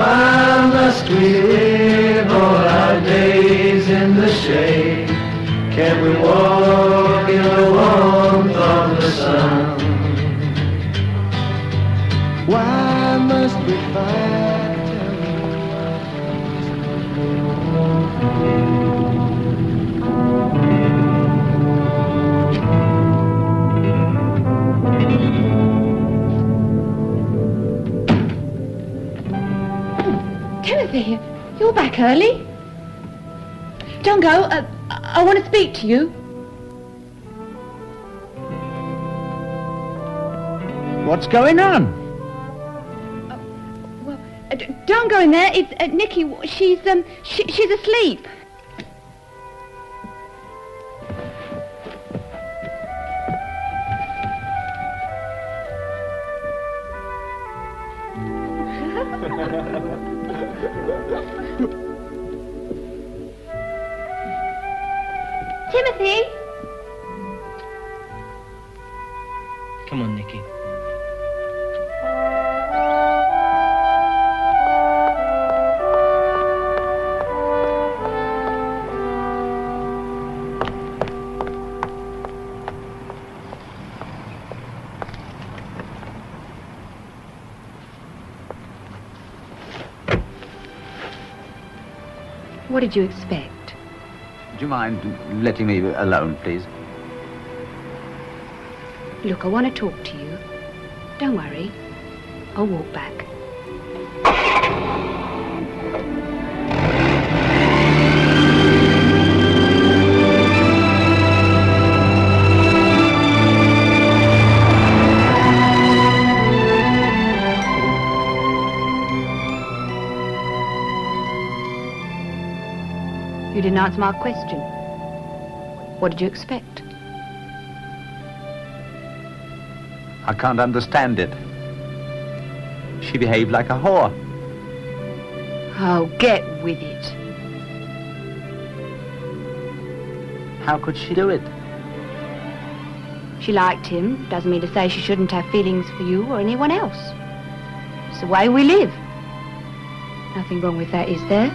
Why must we live all our days in the shade? Can't we walk in the warmth of the sun? Why must we fight? Timothy, you're back early. Don't go. Uh, I I want to speak to you. What's going on? Uh, d- don't go in there. It's uh, Nikki. She's um. She, she's asleep. [LAUGHS] Timothy! Come on, Nicky. What did you expect? Do you mind letting me alone, please? Look, I want to talk to you. Don't worry. I'll walk back. Answer my question. What did you expect? I can't understand it. She behaved like a whore. Oh, get with it. How could she do it? She liked him. Doesn't mean to say she shouldn't have feelings for you or anyone else. It's the way we live. Nothing wrong with that, is there?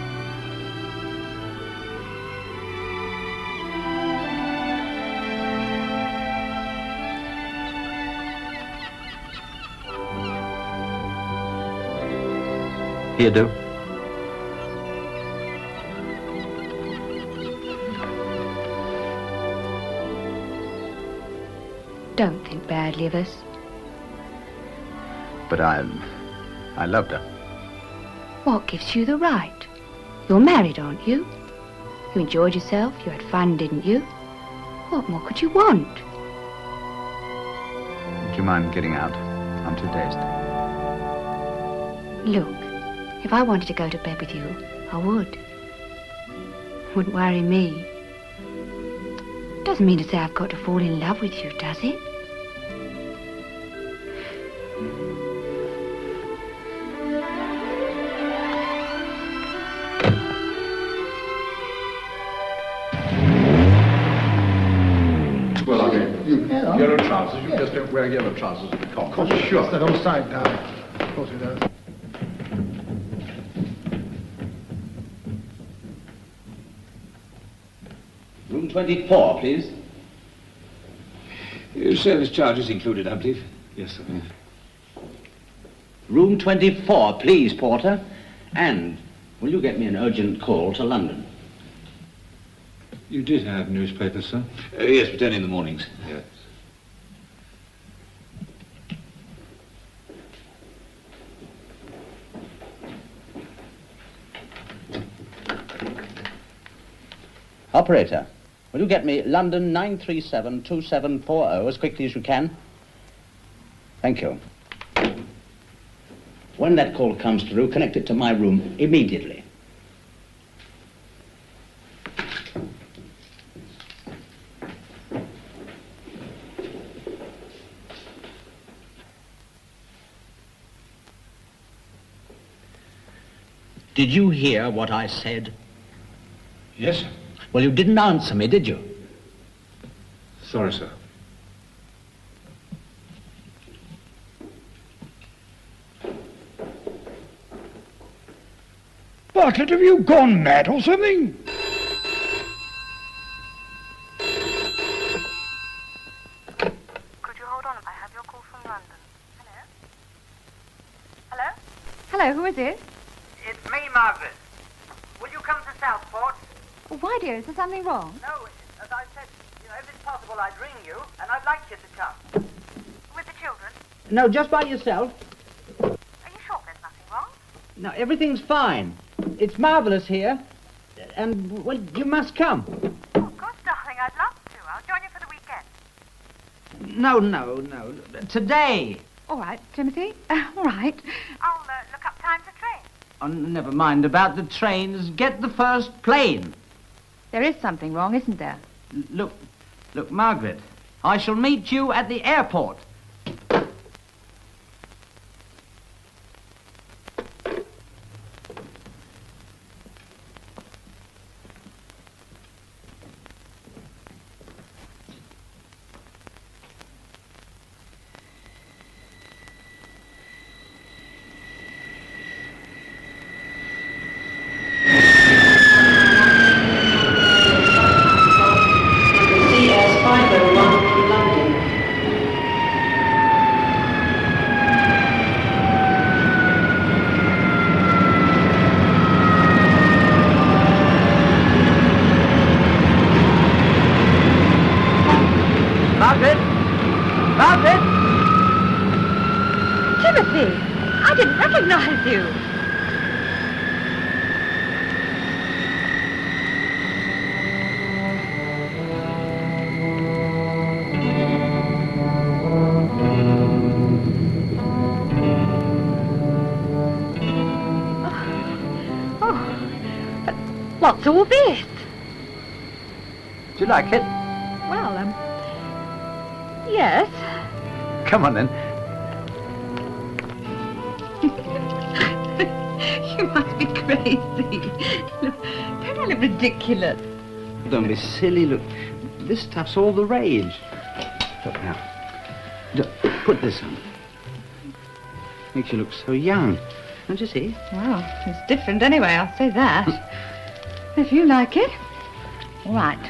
You do? Don't think badly of us. But I'm—I loved her. What gives you the right? You're married, aren't you? You enjoyed yourself. You had fun, didn't you? What more could you want? Do you mind getting out? I'm too dazed. Look, if I wanted to go to bed with you, I would. Wouldn't worry me. Doesn't mean to say I've got to fall in love with you, does it? Well, I mean, you, yellow trousers, you just don't wear yellow trousers at the con. Of course, sure. That old side down. Of course it does. 24, please. Your service charges included, I believe. Yes, sir. Room 24, please, Porter. And will you get me an urgent call to London? You did have newspapers, sir? Uh, yes, but only in the mornings. Yes. Operator, will you get me London 937-2740 as quickly as you can? Thank you. When that call comes through, connect it to my room immediately. Did you hear what I said? Yes, sir. Well, you didn't answer me, did you? Sorry, sir. Bartlett, have you gone mad or something? Hello, who is it? It's me, Margaret. Will you come to Southport? Why, dear, is there something wrong? No, as I said, you know, if it's possible, I'd ring you, and I'd like you to come. With the children? No, just by yourself. Are you sure there's nothing wrong? No, everything's fine. It's marvelous here. And, well, you must come. Of course, darling, I'd love to. I'll join you for the weekend. No, no, no. Today. All right, Timothy. Uh, [LAUGHS] all right. I'll uh, look up times of train. Oh, never mind about the trains. Get the first plane. There is something wrong, isn't there? Look, look, Margaret. I shall meet you at the airport. Do like it? Well, um, yes. Come on then. [LAUGHS] You must be crazy. Look, don't I look ridiculous? Don't be silly. Look, this stuff's all the rage. Look now. Look, put this on. Makes you look so young. Don't you see? Well, it's different anyway, I'll say that. [LAUGHS] if you like it. All right.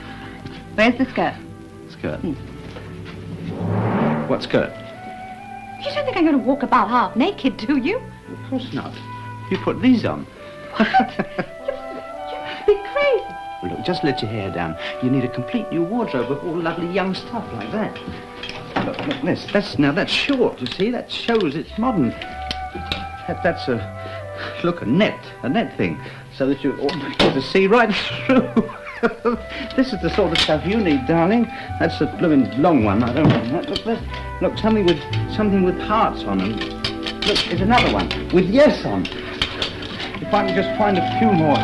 Where's the skirt? Skirt. Hmm. What skirt? You don't think I'm going to walk about half naked, do you? Of course not. You put these on. [LAUGHS] You be crazy. Well, look, just let your hair down. You need a complete new wardrobe of all lovely young stuff like that. Look, look this. That's now that's short. You see, that shows it's modern. That, that's a look a net, a net thing, so that you to to see right [LAUGHS] through. [LAUGHS] this is the sort of stuff you need, darling. That's a blooming long one. I don't want that. Look, look, look, something with something with hearts on them. Look, there's another one with yes on. If I can just find a few more.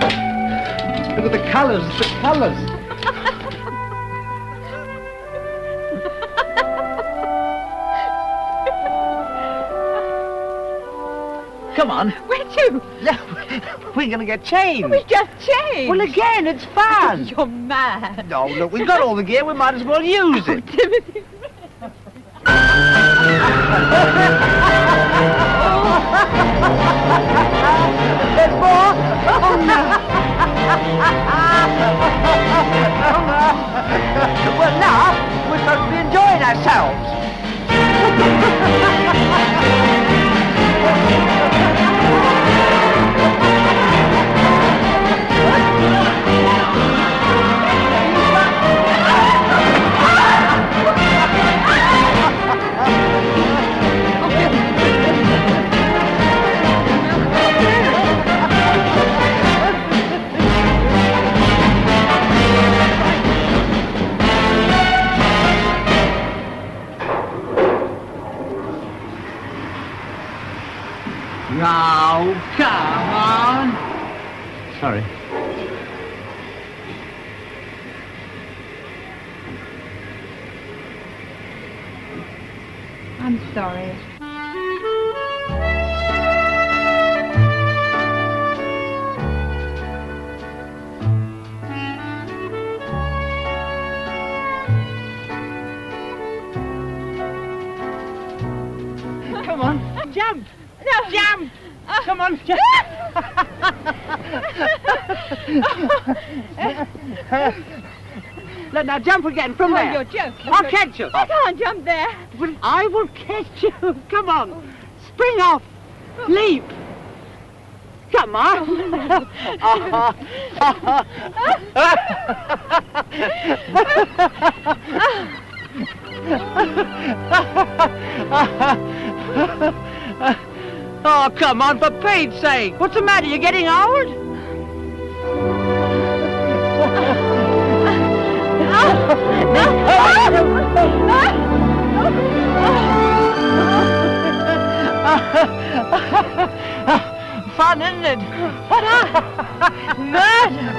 Look at the colours, the colours. [LAUGHS] Come on. Where to? [LAUGHS] We're going to get changed. We just changed. Well, again, it's fun. [LAUGHS] You're mad. No, look, we've got all the gear. We might as well use it. [LAUGHS] Timothy. There's more? Oh, no. well, now, we're supposed to be enjoying ourselves. No, come on. Sorry. I'm sorry. Now, jump again from Oh, there. you're joking. I'll catch you. I can't jump there. Well, I will catch you. [LAUGHS] Come on. Spring off. Leap. Come on. Oh, [LAUGHS] oh, come on, for Pete's sake. What's the matter? You are getting old? [LAUGHS] Fun, isn't it? Murder!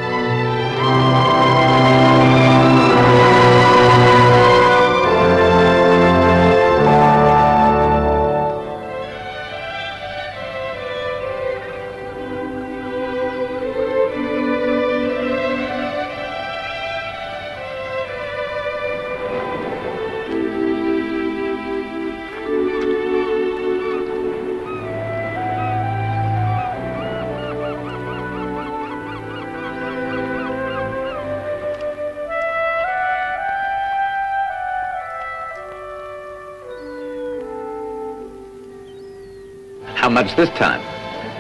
Much this time?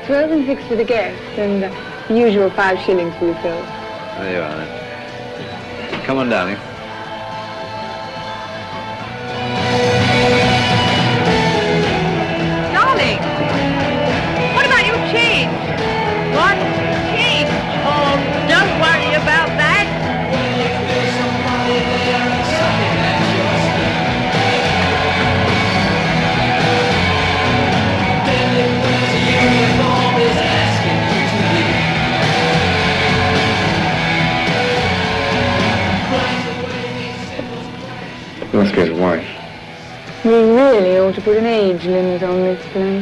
Twelve and six for the guests, and the usual five shillings for yourself. There you are then. Come on. Darling, really ought to put an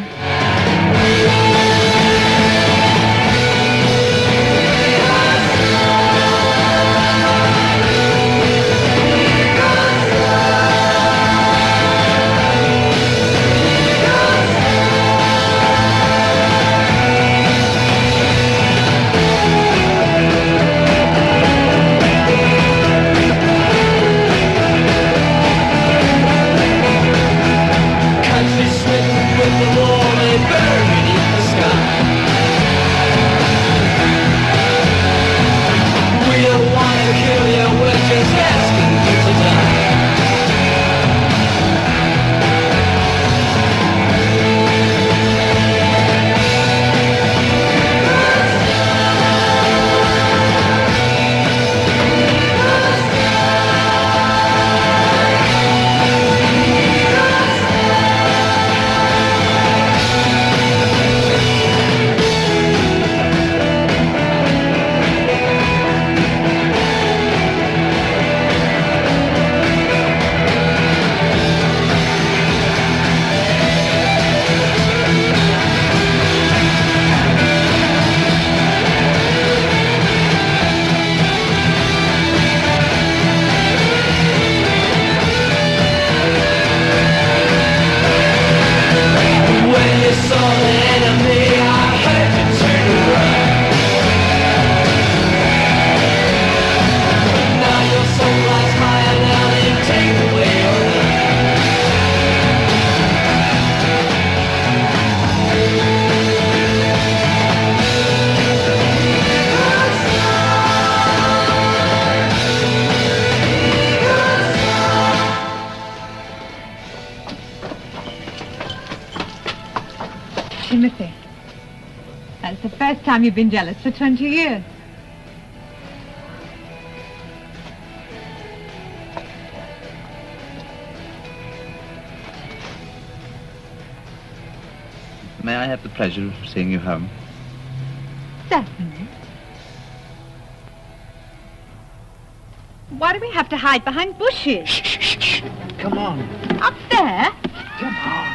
Timothy. That's the first time you've been jealous for 20 years. May I have the pleasure of seeing you home? Certainly. Why do we have to hide behind bushes? Shh, shh, shh. Come on. Up there? Come on.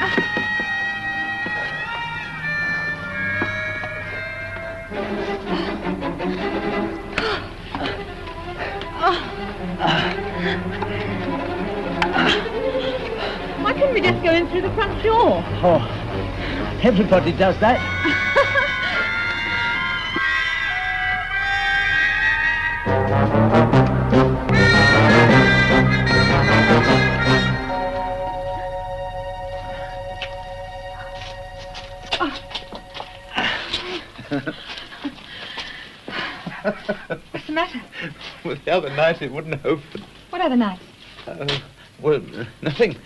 We just go in through the front door? Oh, everybody does that. What's the matter? well, the other night it wouldn't open. What other night? Uh, well, uh, nothing.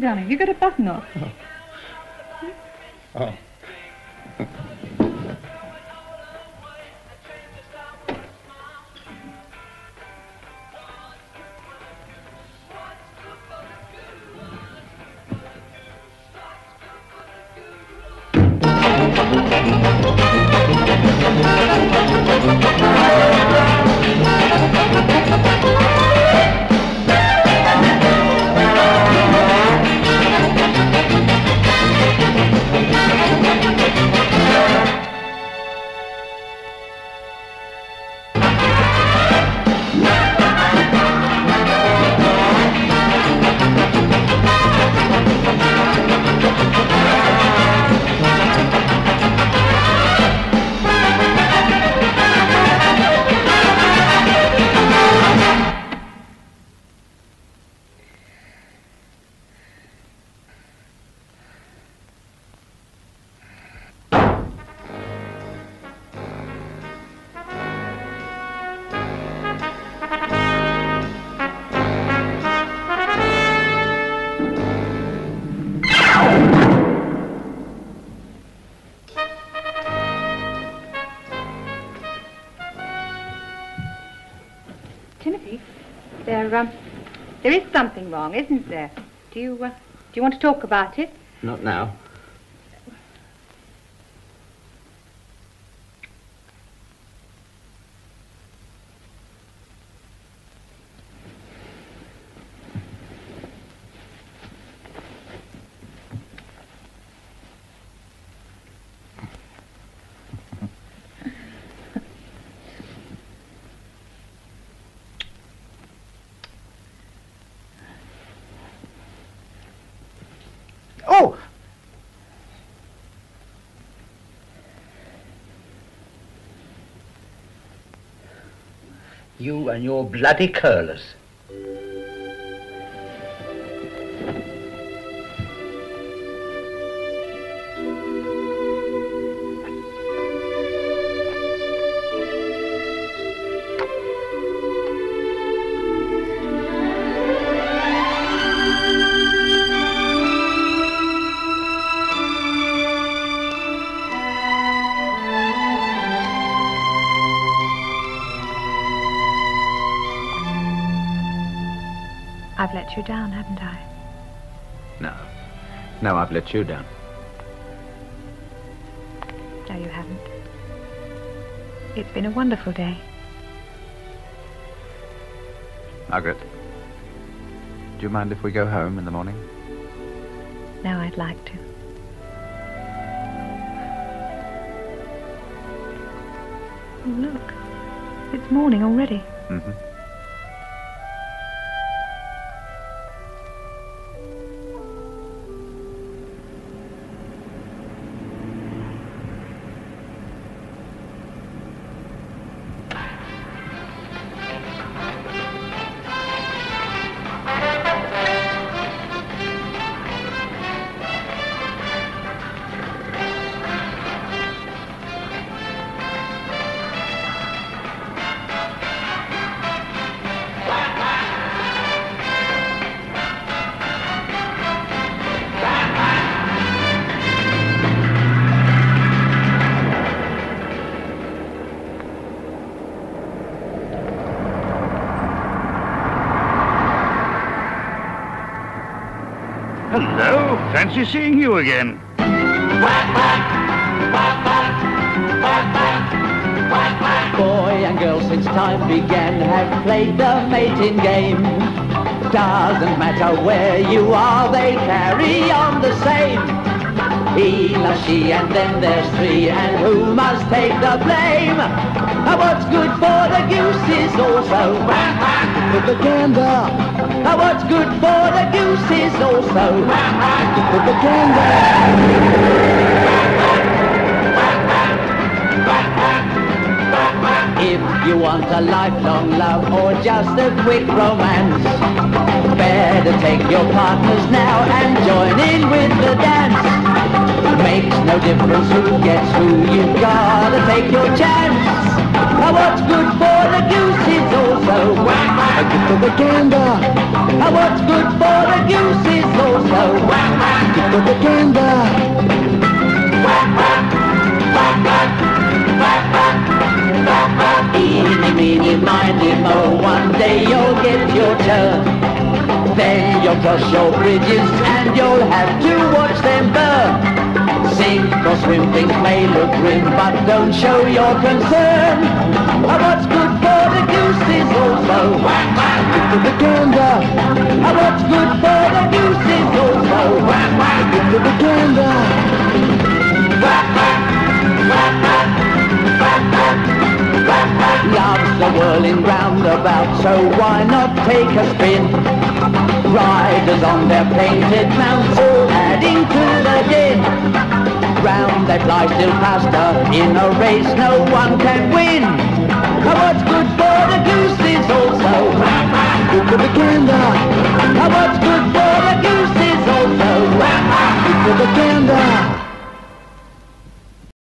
You got a button off. Oh. [LAUGHS] There is something wrong, isn't there? Do you, uh, do you want to talk about it? Not now. Oh! You and your bloody curlers. Let you down, haven't I? No. No, I've let you down. No, you haven't. It's been a wonderful day. Margaret, do you mind if we go home in the morning? No, I'd like to. Oh, look. It's morning already. Mm-hmm. Fancy seeing you again. Boy and girl since time began have played the mating game. Doesn't matter where you are, they carry on the same. He loves she and then there's three and who must take the blame? And what's good for the goose is also good for the gander. And what's good for the goose is also good for the gander. If you want a lifelong love or just a quick romance, better take your partners now and join in with the dance. Makes no difference who gets who, you gotta take your chance. What's good for the goose is also good for the gander. What's good for the goose is also good for the gander. Eeny, meeny, miny, mo, one day you'll get your turn. Then you'll cross your bridges and you'll have to watch them burn. Sink or swim, things may look grim, but don't show your concern. What's good for the goose is also good for the gander. And what's good for the goose is also good for the gander. Love's a whirling roundabout, so why not take a spin? Riders on their painted mounts, all adding to the din ground, they fly still faster. In a race no one can win. Now what's good for the goose is also good for the gander. Now what's good for the goose is also good for the gander.